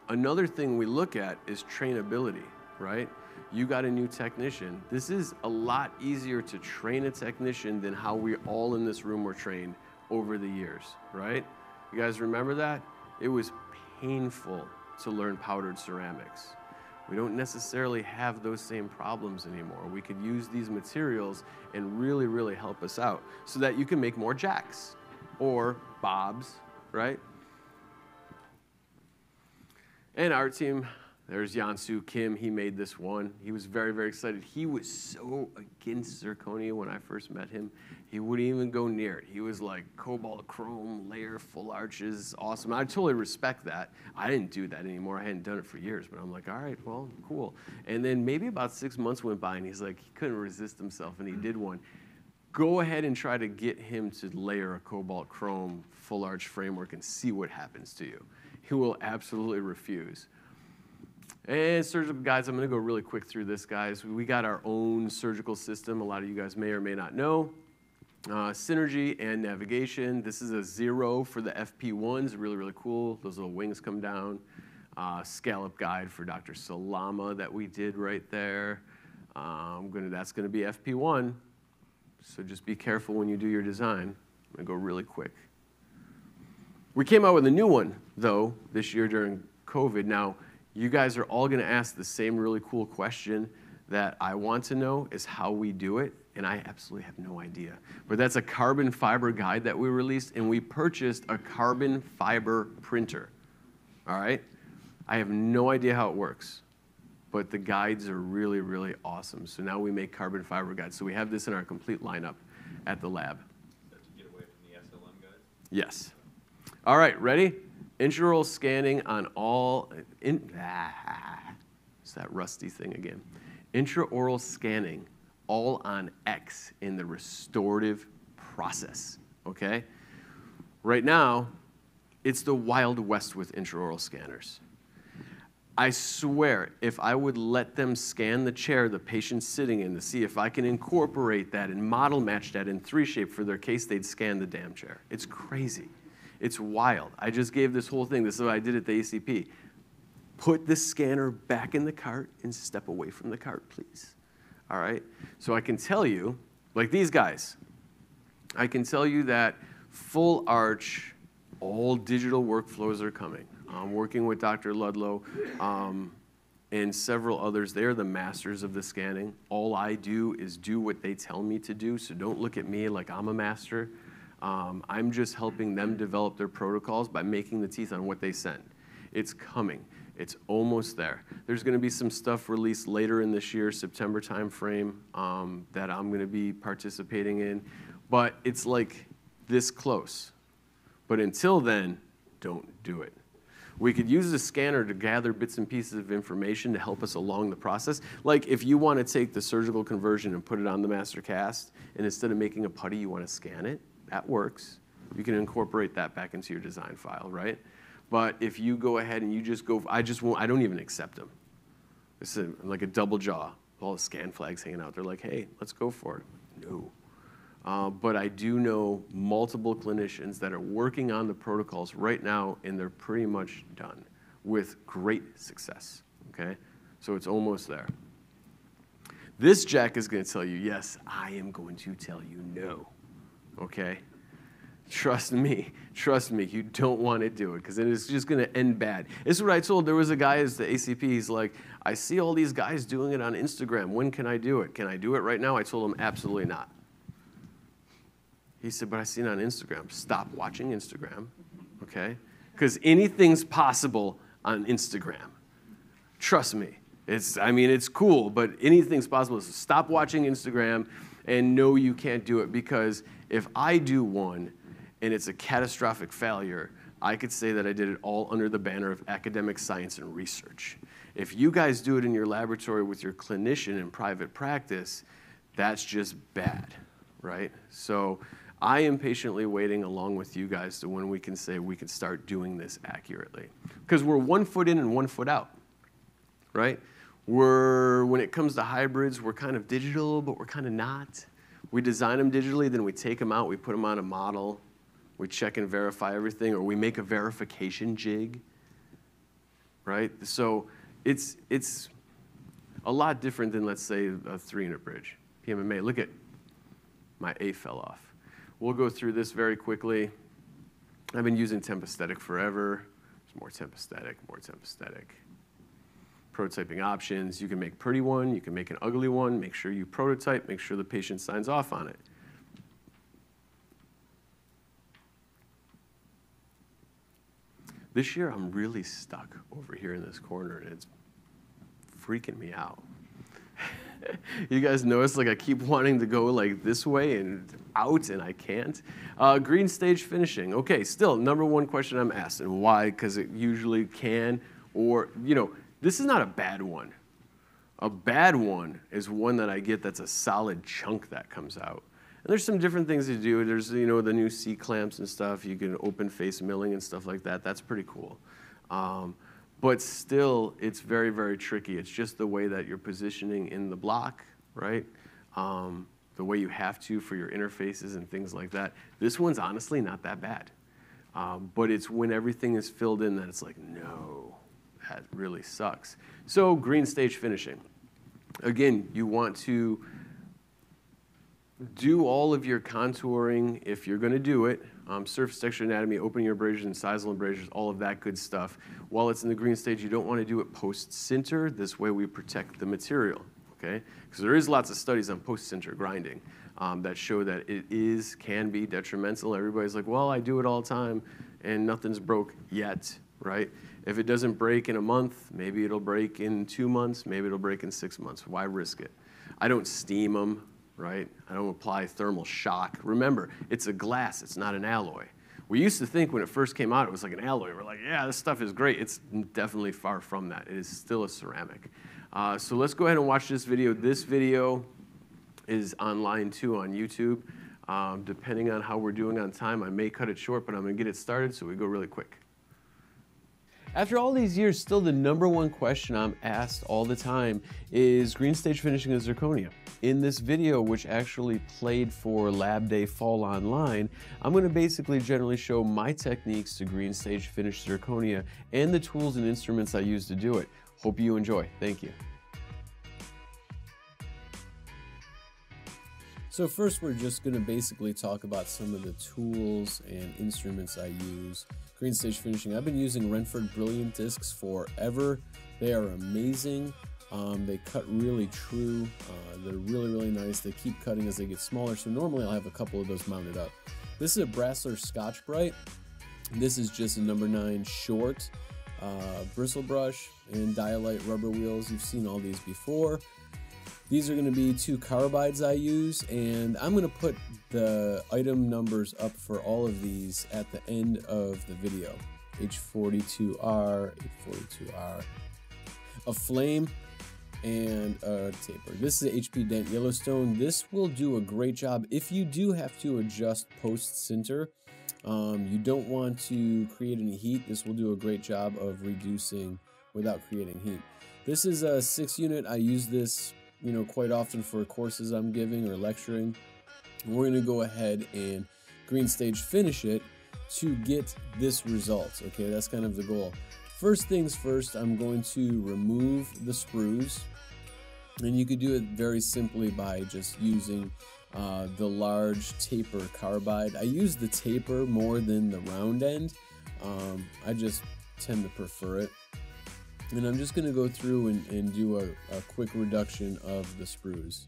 another thing we look at is trainability, right? You got a new technician. This is a lot easier to train a technician than how we all in this room were trained over the years, right? You guys remember that? It was painful to learn powdered ceramics. We don't necessarily have those same problems anymore. We could use these materials and really, really help us out so that you can make more jacks or bobs, right? And our team, there's Yansu Kim. He made this one. He was very, very excited. He was so against zirconia when I first met him. He wouldn't even go near it. He was like cobalt chrome, layer, full arches, awesome. I totally respect that. I didn't do that anymore. I hadn't done it for years, but I'm like, all right, well, cool. And then maybe about six months went by, and he's like, he couldn't resist himself, and he did one. Go ahead and try to get him to layer a cobalt chrome full arch framework and see what happens to you. He will absolutely refuse. And surgical guys, I'm going to go really quick through this, guys. We got our own surgical system. A lot of you guys may or may not know. Uh, synergy and navigation. This is a zero for the FP1s. Really, really cool. Those little wings come down. Uh, scallop guide for Dr. Salama that we did right there. Um, gonna, that's going to be FP1. So just be careful when you do your design. I'm going to go really quick. We came out with a new one, though, this year during COVID. Now, you guys are all going to ask the same really cool question that I want to know is how we do it, and I absolutely have no idea. But that's a carbon fiber guide that we released, and we purchased a carbon fiber printer. All right? I have no idea how it works, but the guides are really, really awesome. So now we make carbon fiber guides. So we have this in our complete lineup at the lab. That to get away from the SLM guys? Yes. All right, ready? Intraoral scanning on all, in, ah, it's that rusty thing again. Intraoral scanning all on X in the restorative process, okay? Right now, it's the Wild West with intraoral scanners. I swear, if I would let them scan the chair the patient's sitting in to see if I can incorporate that and model match that in 3Shape for their case, they'd scan the damn chair. It's crazy. It's wild. I just gave this whole thing. This is what I did at the ACP. Put the scanner back in the cart and step away from the cart, please. All right? So I can tell you, like these guys, I can tell you that full arch, all digital workflows are coming. I'm working with Dr. Ludlow um, and several others. They're the masters of the scanning. All I do is do what they tell me to do, so don't look at me like I'm a master. Um, I'm just helping them develop their protocols by making the teeth on what they send. It's coming. It's almost there. There's going to be some stuff released later in this year, September timeframe, um, that I'm going to be participating in. But it's like this close. But until then, don't do it. We could use the scanner to gather bits and pieces of information to help us along the process. Like if you want to take the surgical conversion and put it on the master cast, and instead of making a putty, you want to scan it, that works. You can incorporate that back into your design file, right? But if you go ahead and you just go, I just won't, I don't even accept them. This is like a double jaw, all the scan flags hanging out. They're like, hey, let's go for it. No. Uh, but I do know multiple clinicians that are working on the protocols right now, and they're pretty much done with great success. Okay? So it's almost there. This Jack is going to tell you, yes, I am going to tell you no. Okay? Trust me, trust me, you don't want to do it because it is just going to end bad. This is what I told. There was a guy as the ACP. He's like, I see all these guys doing it on Instagram. When can I do it? Can I do it right now? I told him, absolutely not. He said, but I see it on Instagram. Stop watching Instagram, okay? Because anything's possible on Instagram. Trust me. It's, I mean, it's cool, but anything's possible. So stop watching Instagram and know you can't do it because if I do one, and it's a catastrophic failure, I could say that I did it all under the banner of academic science and research. If you guys do it in your laboratory with your clinician in private practice, that's just bad, right? So I am patiently waiting along with you guys to when we can say we can start doing this accurately. Because we're one foot in and one foot out, right? We're, when it comes to hybrids, we're kind of digital, but we're kind of not. We design them digitally, then we take them out, we put them on a model, we check and verify everything, or we make a verification jig, right? So it's, it's a lot different than, let's say, a 300 bridge. PMMA, look at my A fell off. We'll go through this very quickly. I've been using Tempostatic forever. There's more Tempostatic, more Tempostatic. Prototyping options. You can make pretty one, you can make an ugly one. Make sure you prototype, make sure the patient signs off on it. This year, I'm really stuck over here in this corner, and it's freaking me out. you guys notice, like, I keep wanting to go, like, this way and out, and I can't. Uh, green stage finishing. Okay, still, number one question I'm asked, and why? Because it usually can, or, you know, this is not a bad one. A bad one is one that I get that's a solid chunk that comes out. And there's some different things to do. There's, you know, the new C clamps and stuff. You can open face milling and stuff like that. That's pretty cool. Um, but still, it's very, very tricky. It's just the way that you're positioning in the block, right? Um, the way you have to for your interfaces and things like that. This one's honestly not that bad. Um, but it's when everything is filled in that it's like, no, that really sucks. So green stage finishing. Again, you want to do all of your contouring if you're going to do it. Um, surface texture anatomy, opening your abrasions and sizable abrasions, all of that good stuff. While it's in the green stage, you don't want to do it post-sinter. This way we protect the material, okay? Because there is lots of studies on post-sinter grinding um, that show that it is, can be detrimental. Everybody's like, well, I do it all the time and nothing's broke yet, right? If it doesn't break in a month, maybe it'll break in two months, maybe it'll break in six months. Why risk it? I don't steam them right? I don't apply thermal shock. Remember, it's a glass, it's not an alloy. We used to think when it first came out it was like an alloy. We're like, yeah, this stuff is great. It's definitely far from that. It is still a ceramic. Uh, so let's go ahead and watch this video. This video is online too on YouTube. Um, depending on how we're doing on time, I may cut it short, but I'm gonna get it started so we go really quick. After all these years, still the number one question I'm asked all the time is green stage finishing of zirconia. In this video, which actually played for Lab Day Fall Online, I'm going to basically generally show my techniques to green stage finish zirconia and the tools and instruments I use to do it. Hope you enjoy. Thank you. So first we're just going to basically talk about some of the tools and instruments I use. Green Stage Finishing, I've been using Renfert Brilliant discs forever. They are amazing. Um, they cut really true. Uh, they're really, really nice. They keep cutting as they get smaller, so normally I'll have a couple of those mounted up. This is a Brasseler Scotch Brite. This is just a number 9 short uh, bristle brush and dialite rubber wheels. You've seen all these before. These are going to be two carbides I use, and I'm going to put the item numbers up for all of these at the end of the video. H42R, H42R, a flame, and a taper. This is HP Dent Yellowstone. This will do a great job if you do have to adjust post sinter. Um, you don't want to create any heat. This will do a great job of reducing without creating heat. This is a six unit. I use this, you know, quite often for courses I'm giving or lecturing. We're going to go ahead and green stage finish it to get this result. Okay, that's kind of the goal. First things first, I'm going to remove the sprues. And you could do it very simply by just using uh, the large taper carbide. I use the taper more than the round end. Um, I just tend to prefer it. And I'm just going to go through and, and do a, a quick reduction of the sprues.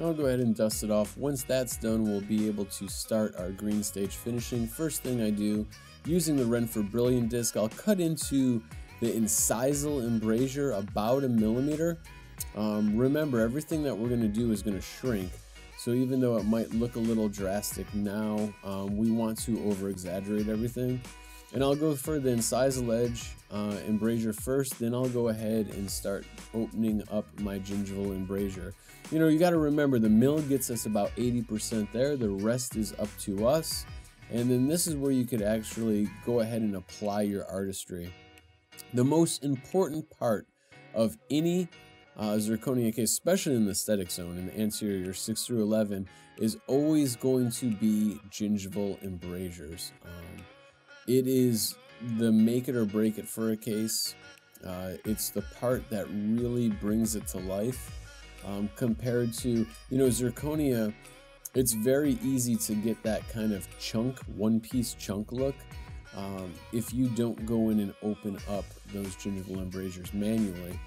I'll go ahead and dust it off. Once that's done, we'll be able to start our green stage finishing. First thing I do, using the Renfert Brilliant disc, I'll cut into the incisal embrasure about a millimeter. Um, remember, everything that we're going to do is going to shrink. So even though it might look a little drastic now, um, we want to over exaggerate everything. And I'll go for the incisal edge uh, embrasure first, then I'll go ahead and start opening up my gingival embrasure. You know, you got to remember the mill gets us about 80% there, the rest is up to us. And then this is where you could actually go ahead and apply your artistry. The most important part of any uh, zirconia case, especially in the aesthetic zone in the anterior 6 through 11, is always going to be gingival embrasures. Um, it is the make it or break it for a case. Uh, it's the part that really brings it to life um, compared to, you know, zirconia. It's very easy to get that kind of chunk, one piece chunk look um, if you don't go in and open up those gingival embrasures manually.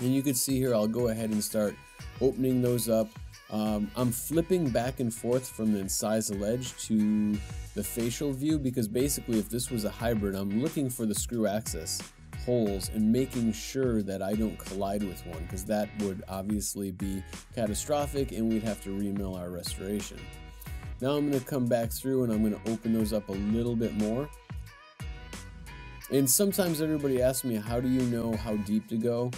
And you can see here, I'll go ahead and start opening those up. Um, I'm flipping back and forth from the incisal edge to the facial view because basically if this was a hybrid, I'm looking for the screw access holes and making sure that I don't collide with one because that would obviously be catastrophic and we'd have to remill our restoration. Now I'm going to come back through and I'm going to open those up a little bit more. And sometimes everybody asks me, how do you know how deep to go?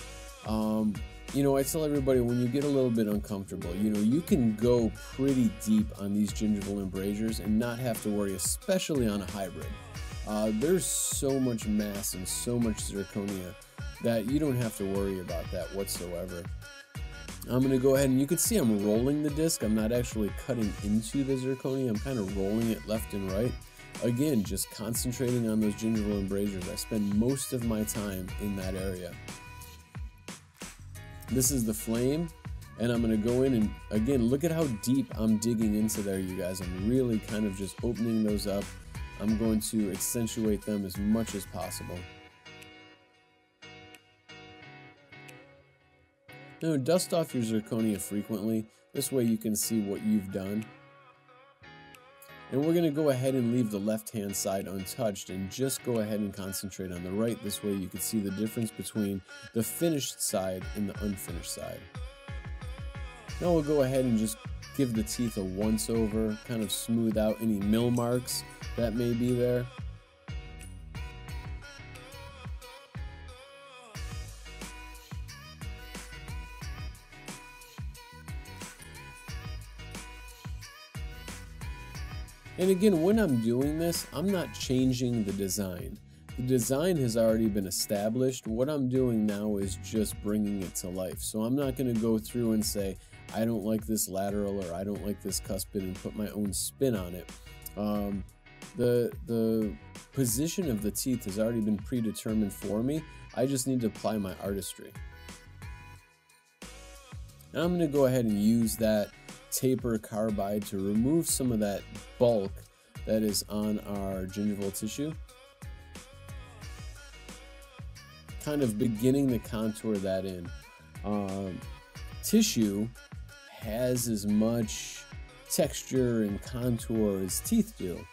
Um, you know, I tell everybody when you get a little bit uncomfortable, you know, you can go pretty deep on these gingival embrasures and not have to worry, especially on a hybrid. Uh, there's so much mass and so much zirconia that you don't have to worry about that whatsoever. I'm going to go ahead and you can see I'm rolling the disc. I'm not actually cutting into the zirconia. I'm kind of rolling it left and right. Again, just concentrating on those gingival embrasures. I spend most of my time in that area. This is the flame and I'm gonna go in and again look at how deep I'm digging into there you guys. I'm really kind of just opening those up. I'm going to accentuate them as much as possible. Now dust off your zirconia frequently. This way you can see what you've done and we're going to go ahead and leave the left hand side untouched and just go ahead and concentrate on the right. This way you can see the difference between the finished side and the unfinished side. Now we'll go ahead and just give the teeth a once over, kind of smooth out any mill marks that may be there. And again, when I'm doing this, I'm not changing the design. The design has already been established. What I'm doing now is just bringing it to life. So I'm not going to go through and say, I don't like this lateral or I don't like this cuspid and put my own spin on it. Um, the, the position of the teeth has already been predetermined for me. I just need to apply my artistry. And I'm going to go ahead and use that taper carbide to remove some of that bulk that is on our gingival tissue. Kind of beginning to contour that in. Um, tissue has as much texture and contour as teeth do.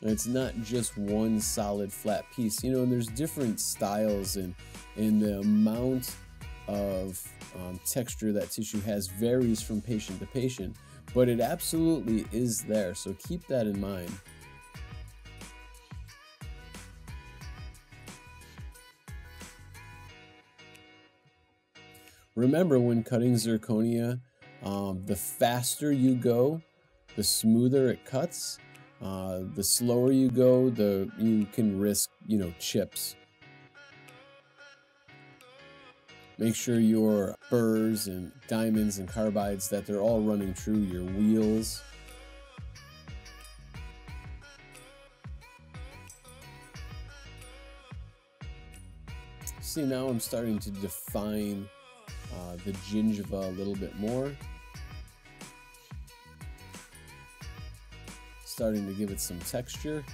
And it's not just one solid flat piece. You know, and there's different styles and, and the amount of um, texture that tissue has varies from patient to patient. But it absolutely is there, so keep that in mind. Remember when cutting zirconia, um, the faster you go, the smoother it cuts. Uh, the slower you go, the you can risk, you know, chips. Make sure your burrs and diamonds and carbides that they're all running true. Your wheels. See now I'm starting to define uh, the gingiva a little bit more. Starting to give it some texture.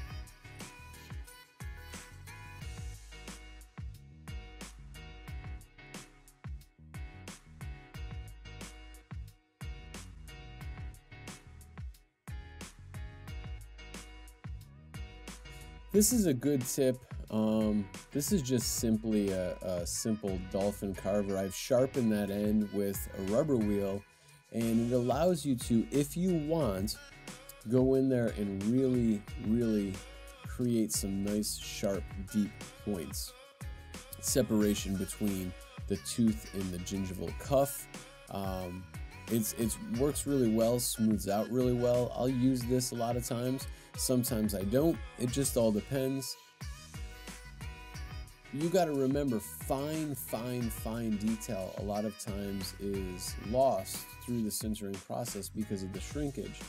This is a good tip. Um, this is just simply a, a simple dolphin carver. I've sharpened that end with a rubber wheel and it allows you to, if you want, go in there and really, really create some nice, sharp, deep points. Separation between the tooth and the gingival cuff. Um, it's it works really well, smooths out really well. I'll use this a lot of times. Sometimes I don't. It just all depends. You got to remember, fine, fine, fine detail a lot of times is lost through the sintering process because of the shrinkage.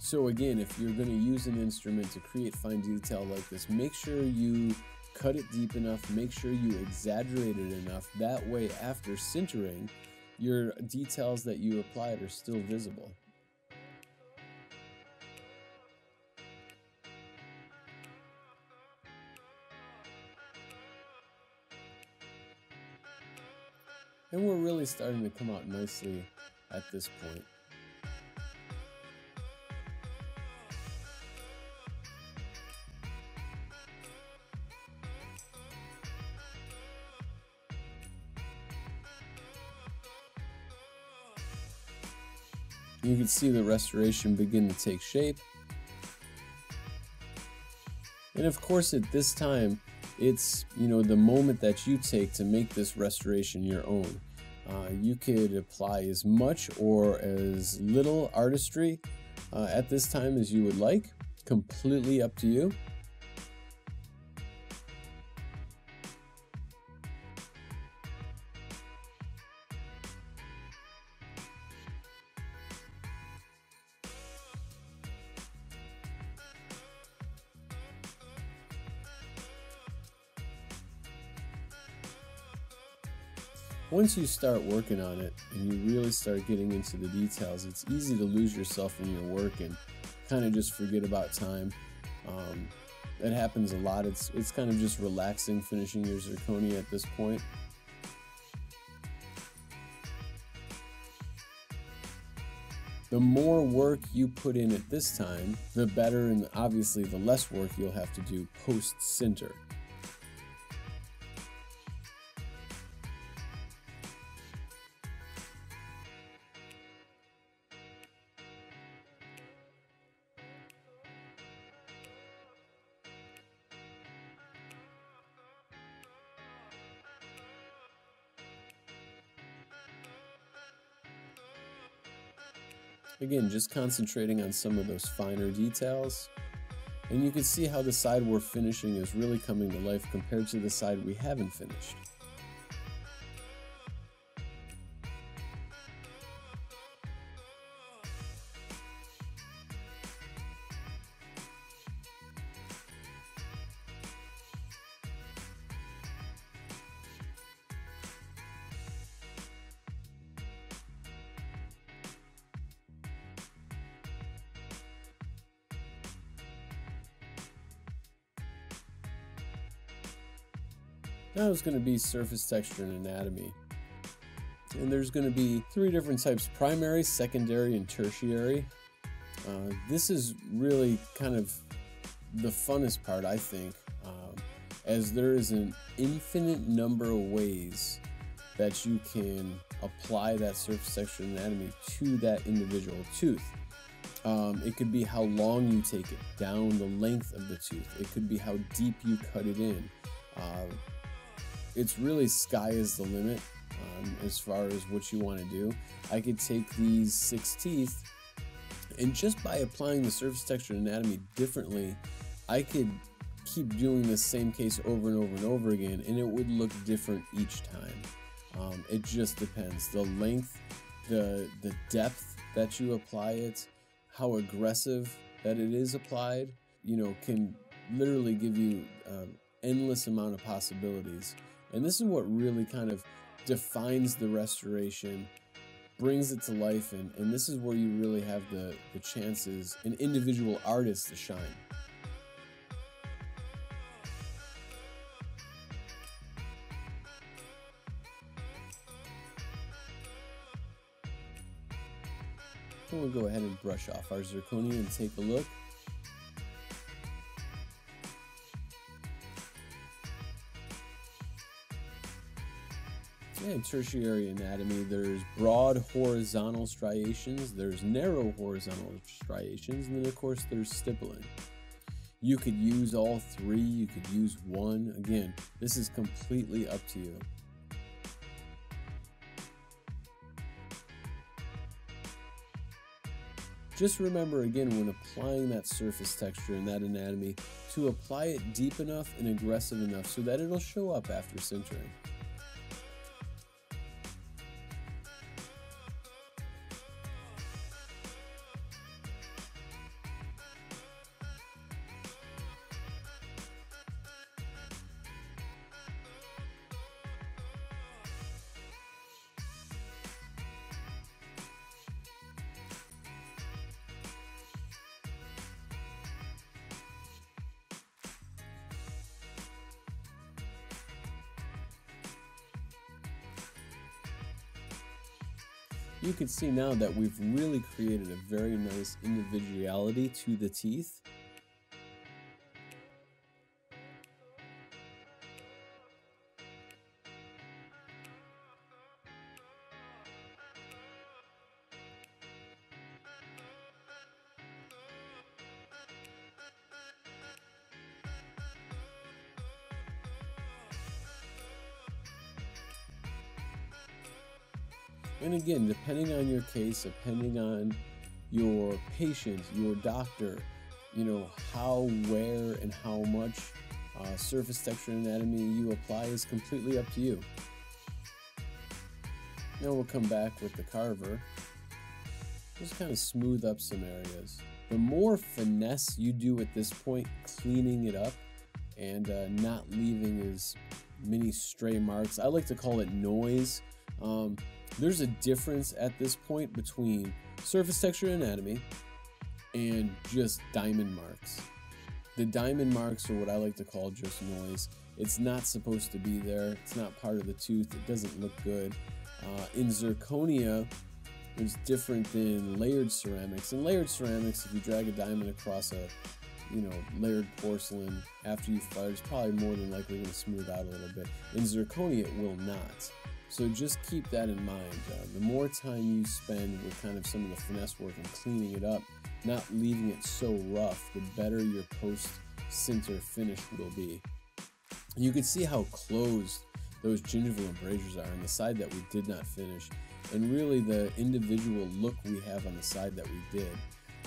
So again, if you're going to use an instrument to create fine detail like this, make sure you cut it deep enough, make sure you exaggerate it enough. That way, after sintering, your details that you applied are still visible. And we're really starting to come out nicely at this point. You can see the restoration begin to take shape. And of course at this time, it's you know the moment that you take to make this restoration your own. Uh, you could apply as much or as little artistry uh, at this time as you would like, completely up to you. Once you start working on it and you really start getting into the details, it's easy to lose yourself in your work and kind of just forget about time. Um, it happens a lot. It's it's kind of just relaxing finishing your zirconia at this point. The more work you put in at this time, the better and obviously the less work you'll have to do post Again, just concentrating on some of those finer details. And you can see how the side we're finishing is really coming to life compared to the side we haven't finished. It's going to be surface texture and anatomy. And there's going to be three different types, primary, secondary, and tertiary. Uh, this is really kind of the funnest part, I think, um, as there is an infinite number of ways that you can apply that surface texture and anatomy to that individual tooth. Um, it could be how long you take it, down the length of the tooth. It could be how deep you cut it in. Uh, it's really sky is the limit um, as far as what you want to do. I could take these six teeth and just by applying the surface texture anatomy differently, I could keep doing the same case over and over and over again and it would look different each time. Um, it just depends. The length, the, the depth that you apply it, how aggressive that it is applied, you know, can literally give you an endless amount of possibilities. And this is what really kind of defines the restoration, brings it to life, and, and this is where you really have the, the chances, an individual artist to shine. We'll go ahead and brush off our zirconia and take a look. And tertiary anatomy, there's broad horizontal striations, there's narrow horizontal striations, and then of course there's stippling. You could use all three, you could use one. Again, this is completely up to you. Just remember again when applying that surface texture and that anatomy to apply it deep enough and aggressive enough so that it'll show up after sintering. See now that we've really created a very nice individuality to the teeth. Again, depending on your case, depending on your patient, your doctor, you know, how, where, and how much uh, surface texture anatomy you apply is completely up to you. Now we'll come back with the carver. Just kind of smooth up some areas. The more finesse you do at this point, cleaning it up and uh, not leaving as many stray marks. I like to call it noise. Um, there's a difference at this point between surface texture anatomy and just diamond marks. The diamond marks are what I like to call just noise. It's not supposed to be there. It's not part of the tooth. It doesn't look good. Uh, in zirconia, it's different than layered ceramics. In layered ceramics, if you drag a diamond across a you know, layered porcelain after you fire, it's probably more than likely going to smooth out a little bit. In zirconia, it will not. So just keep that in mind. Uh, the more time you spend with kind of some of the finesse work and cleaning it up, not leaving it so rough, the better your post sinter finish will be. You can see how closed those gingival embrasures are on the side that we did not finish, and really the individual look we have on the side that we did.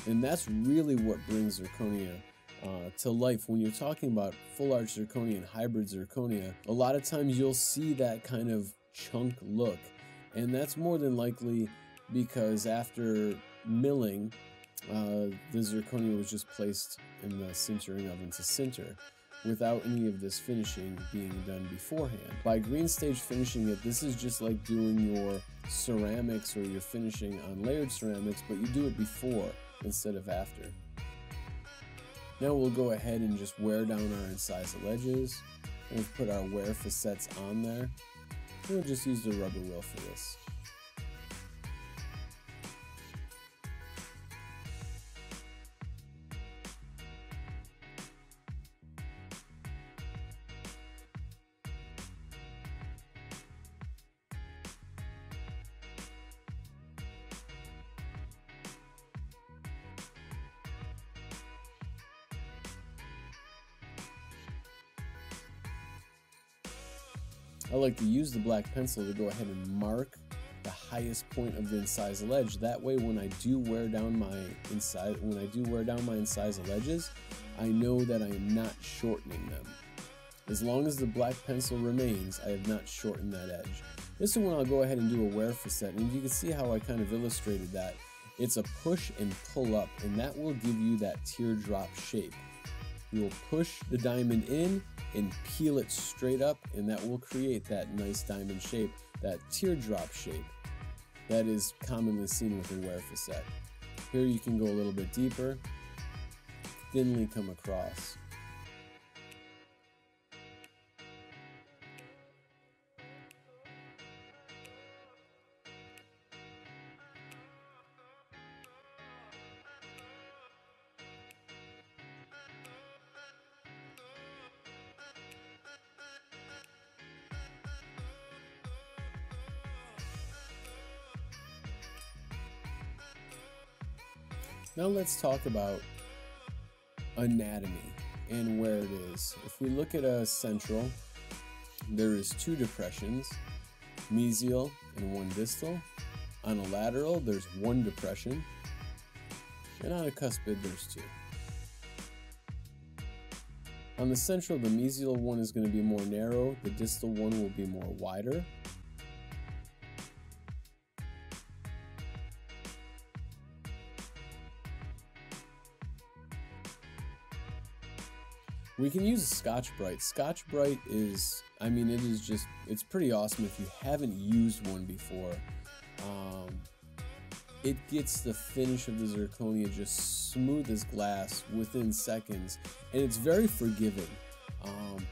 And that's really what brings zirconia uh, to life. When you're talking about full arch zirconia and hybrid zirconia, a lot of times you'll see that kind of chunk look. And that's more than likely because after milling, uh, the zirconia was just placed in the sintering oven to sinter without any of this finishing being done beforehand. By green stage finishing it, this is just like doing your ceramics or your finishing on layered ceramics, but you do it before instead of after. Now we'll go ahead and just wear down our incisal edges. We've put our wear facets on there. We'll just use the rubber wheel for this. Like to use the black pencil to go ahead and mark the highest point of the incisal edge. That way when I do wear down my inside when I do wear down my incisal edges, I know that I am not shortening them. As long as the black pencil remains, I have not shortened that edge. This one I'll go ahead and do a wear facet, and you can see how I kind of illustrated that. It's a push and pull up, and that will give you that teardrop shape. You will push the diamond in and peel it straight up, and that will create that nice diamond shape, that teardrop shape that is commonly seen with a wear facet. Here you can go a little bit deeper, thinly come across. Now let's talk about anatomy and where it is. If we look at a central, there is two depressions, mesial and one distal. On a lateral, there's one depression, and on a cuspid, there's two. On the central, the mesial one is going to be more narrow, the distal one will be more wider. We can use a Scotch Brite. Scotch Brite is, I mean, it is just, it's pretty awesome if you haven't used one before. Um, it gets the finish of the zirconia just smooth as glass within seconds, and it's very forgiving. Um,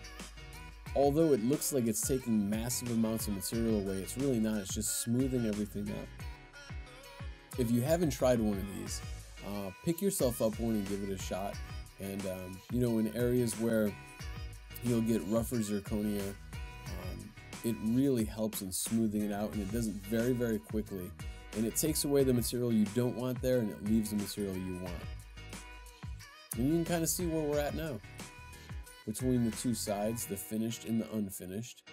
although it looks like it's taking massive amounts of material away, it's really not. It's just smoothing everything up. If you haven't tried one of these, uh, pick yourself up one and give it a shot. And, um, you know, in areas where you'll get rougher zirconia, um, it really helps in smoothing it out and it does it very, very quickly. And it takes away the material you don't want there and it leaves the material you want. And you can kind of see where we're at now. Between the two sides, the finished and the unfinished.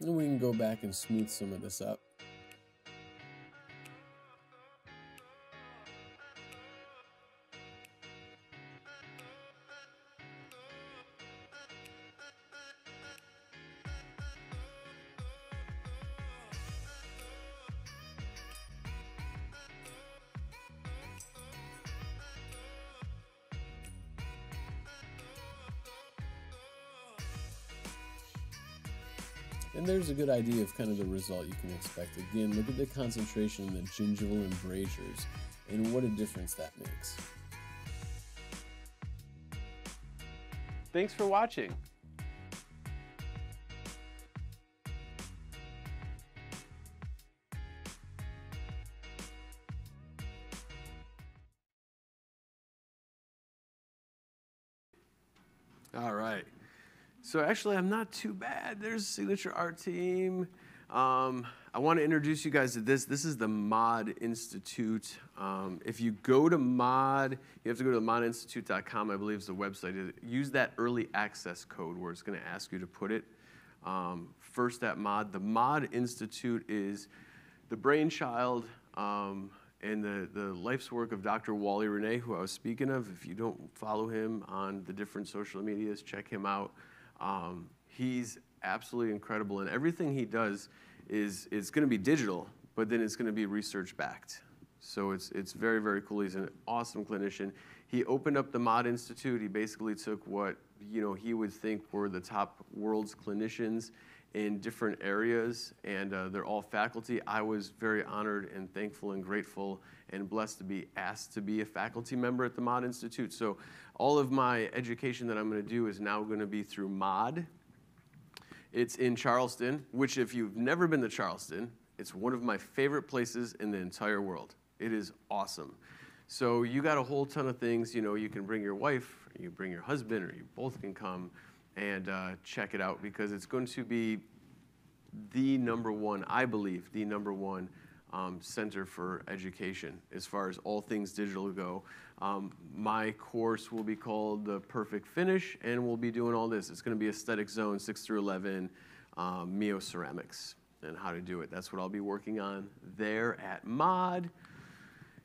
And we can go back and smooth some of this up. And there's a good idea of kind of the result you can expect. Again, look at the concentration in the gingival embrasures and what a difference that makes. Thanks for watching. All right. So actually, I'm not too bad. There's Signature Art Team. Um, I want to introduce you guys to this. This is the Mod Institute. Um, if you go to Mod, you have to go to modinstitute.com, I believe is the website. Use that early access code where it's going to ask you to put it. Um, first at Mod. The Mod Institute is the brainchild um, and the, the life's work of Dr. Wally Renne, who I was speaking of. If you don't follow him on the different social medias, check him out. Um, he's absolutely incredible, and everything he does is is going to be digital, but then it's going to be research backed. So it's it's very very cool. He's an awesome clinician. He opened up the Mod Institute. He basically took what you know he would think were the top world's clinicians in different areas, and uh, they're all faculty. I was very honored and thankful and grateful and blessed to be asked to be a faculty member at the Mod Institute. So all of my education that I'm going to do is now going to be through Mod. It's in Charleston, which if you've never been to Charleston, it's one of my favorite places in the entire world. It is awesome. So you got a whole ton of things. You know, you can bring your wife, you bring your husband, or you both can come and uh, check it out because it's going to be the number one, I believe, the number one um, center for education as far as all things digital go. Um, my course will be called The Perfect Finish, and we'll be doing all this. It's going to be Aesthetic Zone 6 through 11, um, Miyo Ceramics, and how to do it. That's what I'll be working on there at MOD.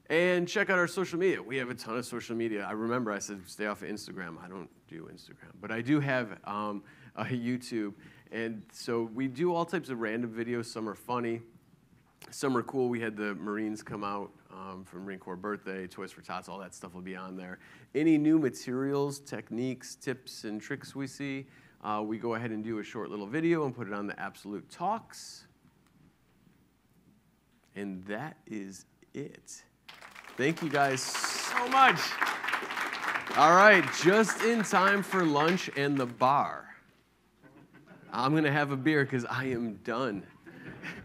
And check out our social media. We have a ton of social media. I remember I said stay off of Instagram. I don't do Instagram, but I do have um, a YouTube. And so we do all types of random videos. Some are funny, some are cool. We had the Marines come out um, for Marine Corps birthday, Toys for Tots, all that stuff will be on there. Any new materials, techniques, tips, and tricks we see, uh, we go ahead and do a short little video and put it on the Absolute Talks. And that is it. Thank you guys so much. All right, just in time for lunch and the bar. I'm going to have a beer because I am done.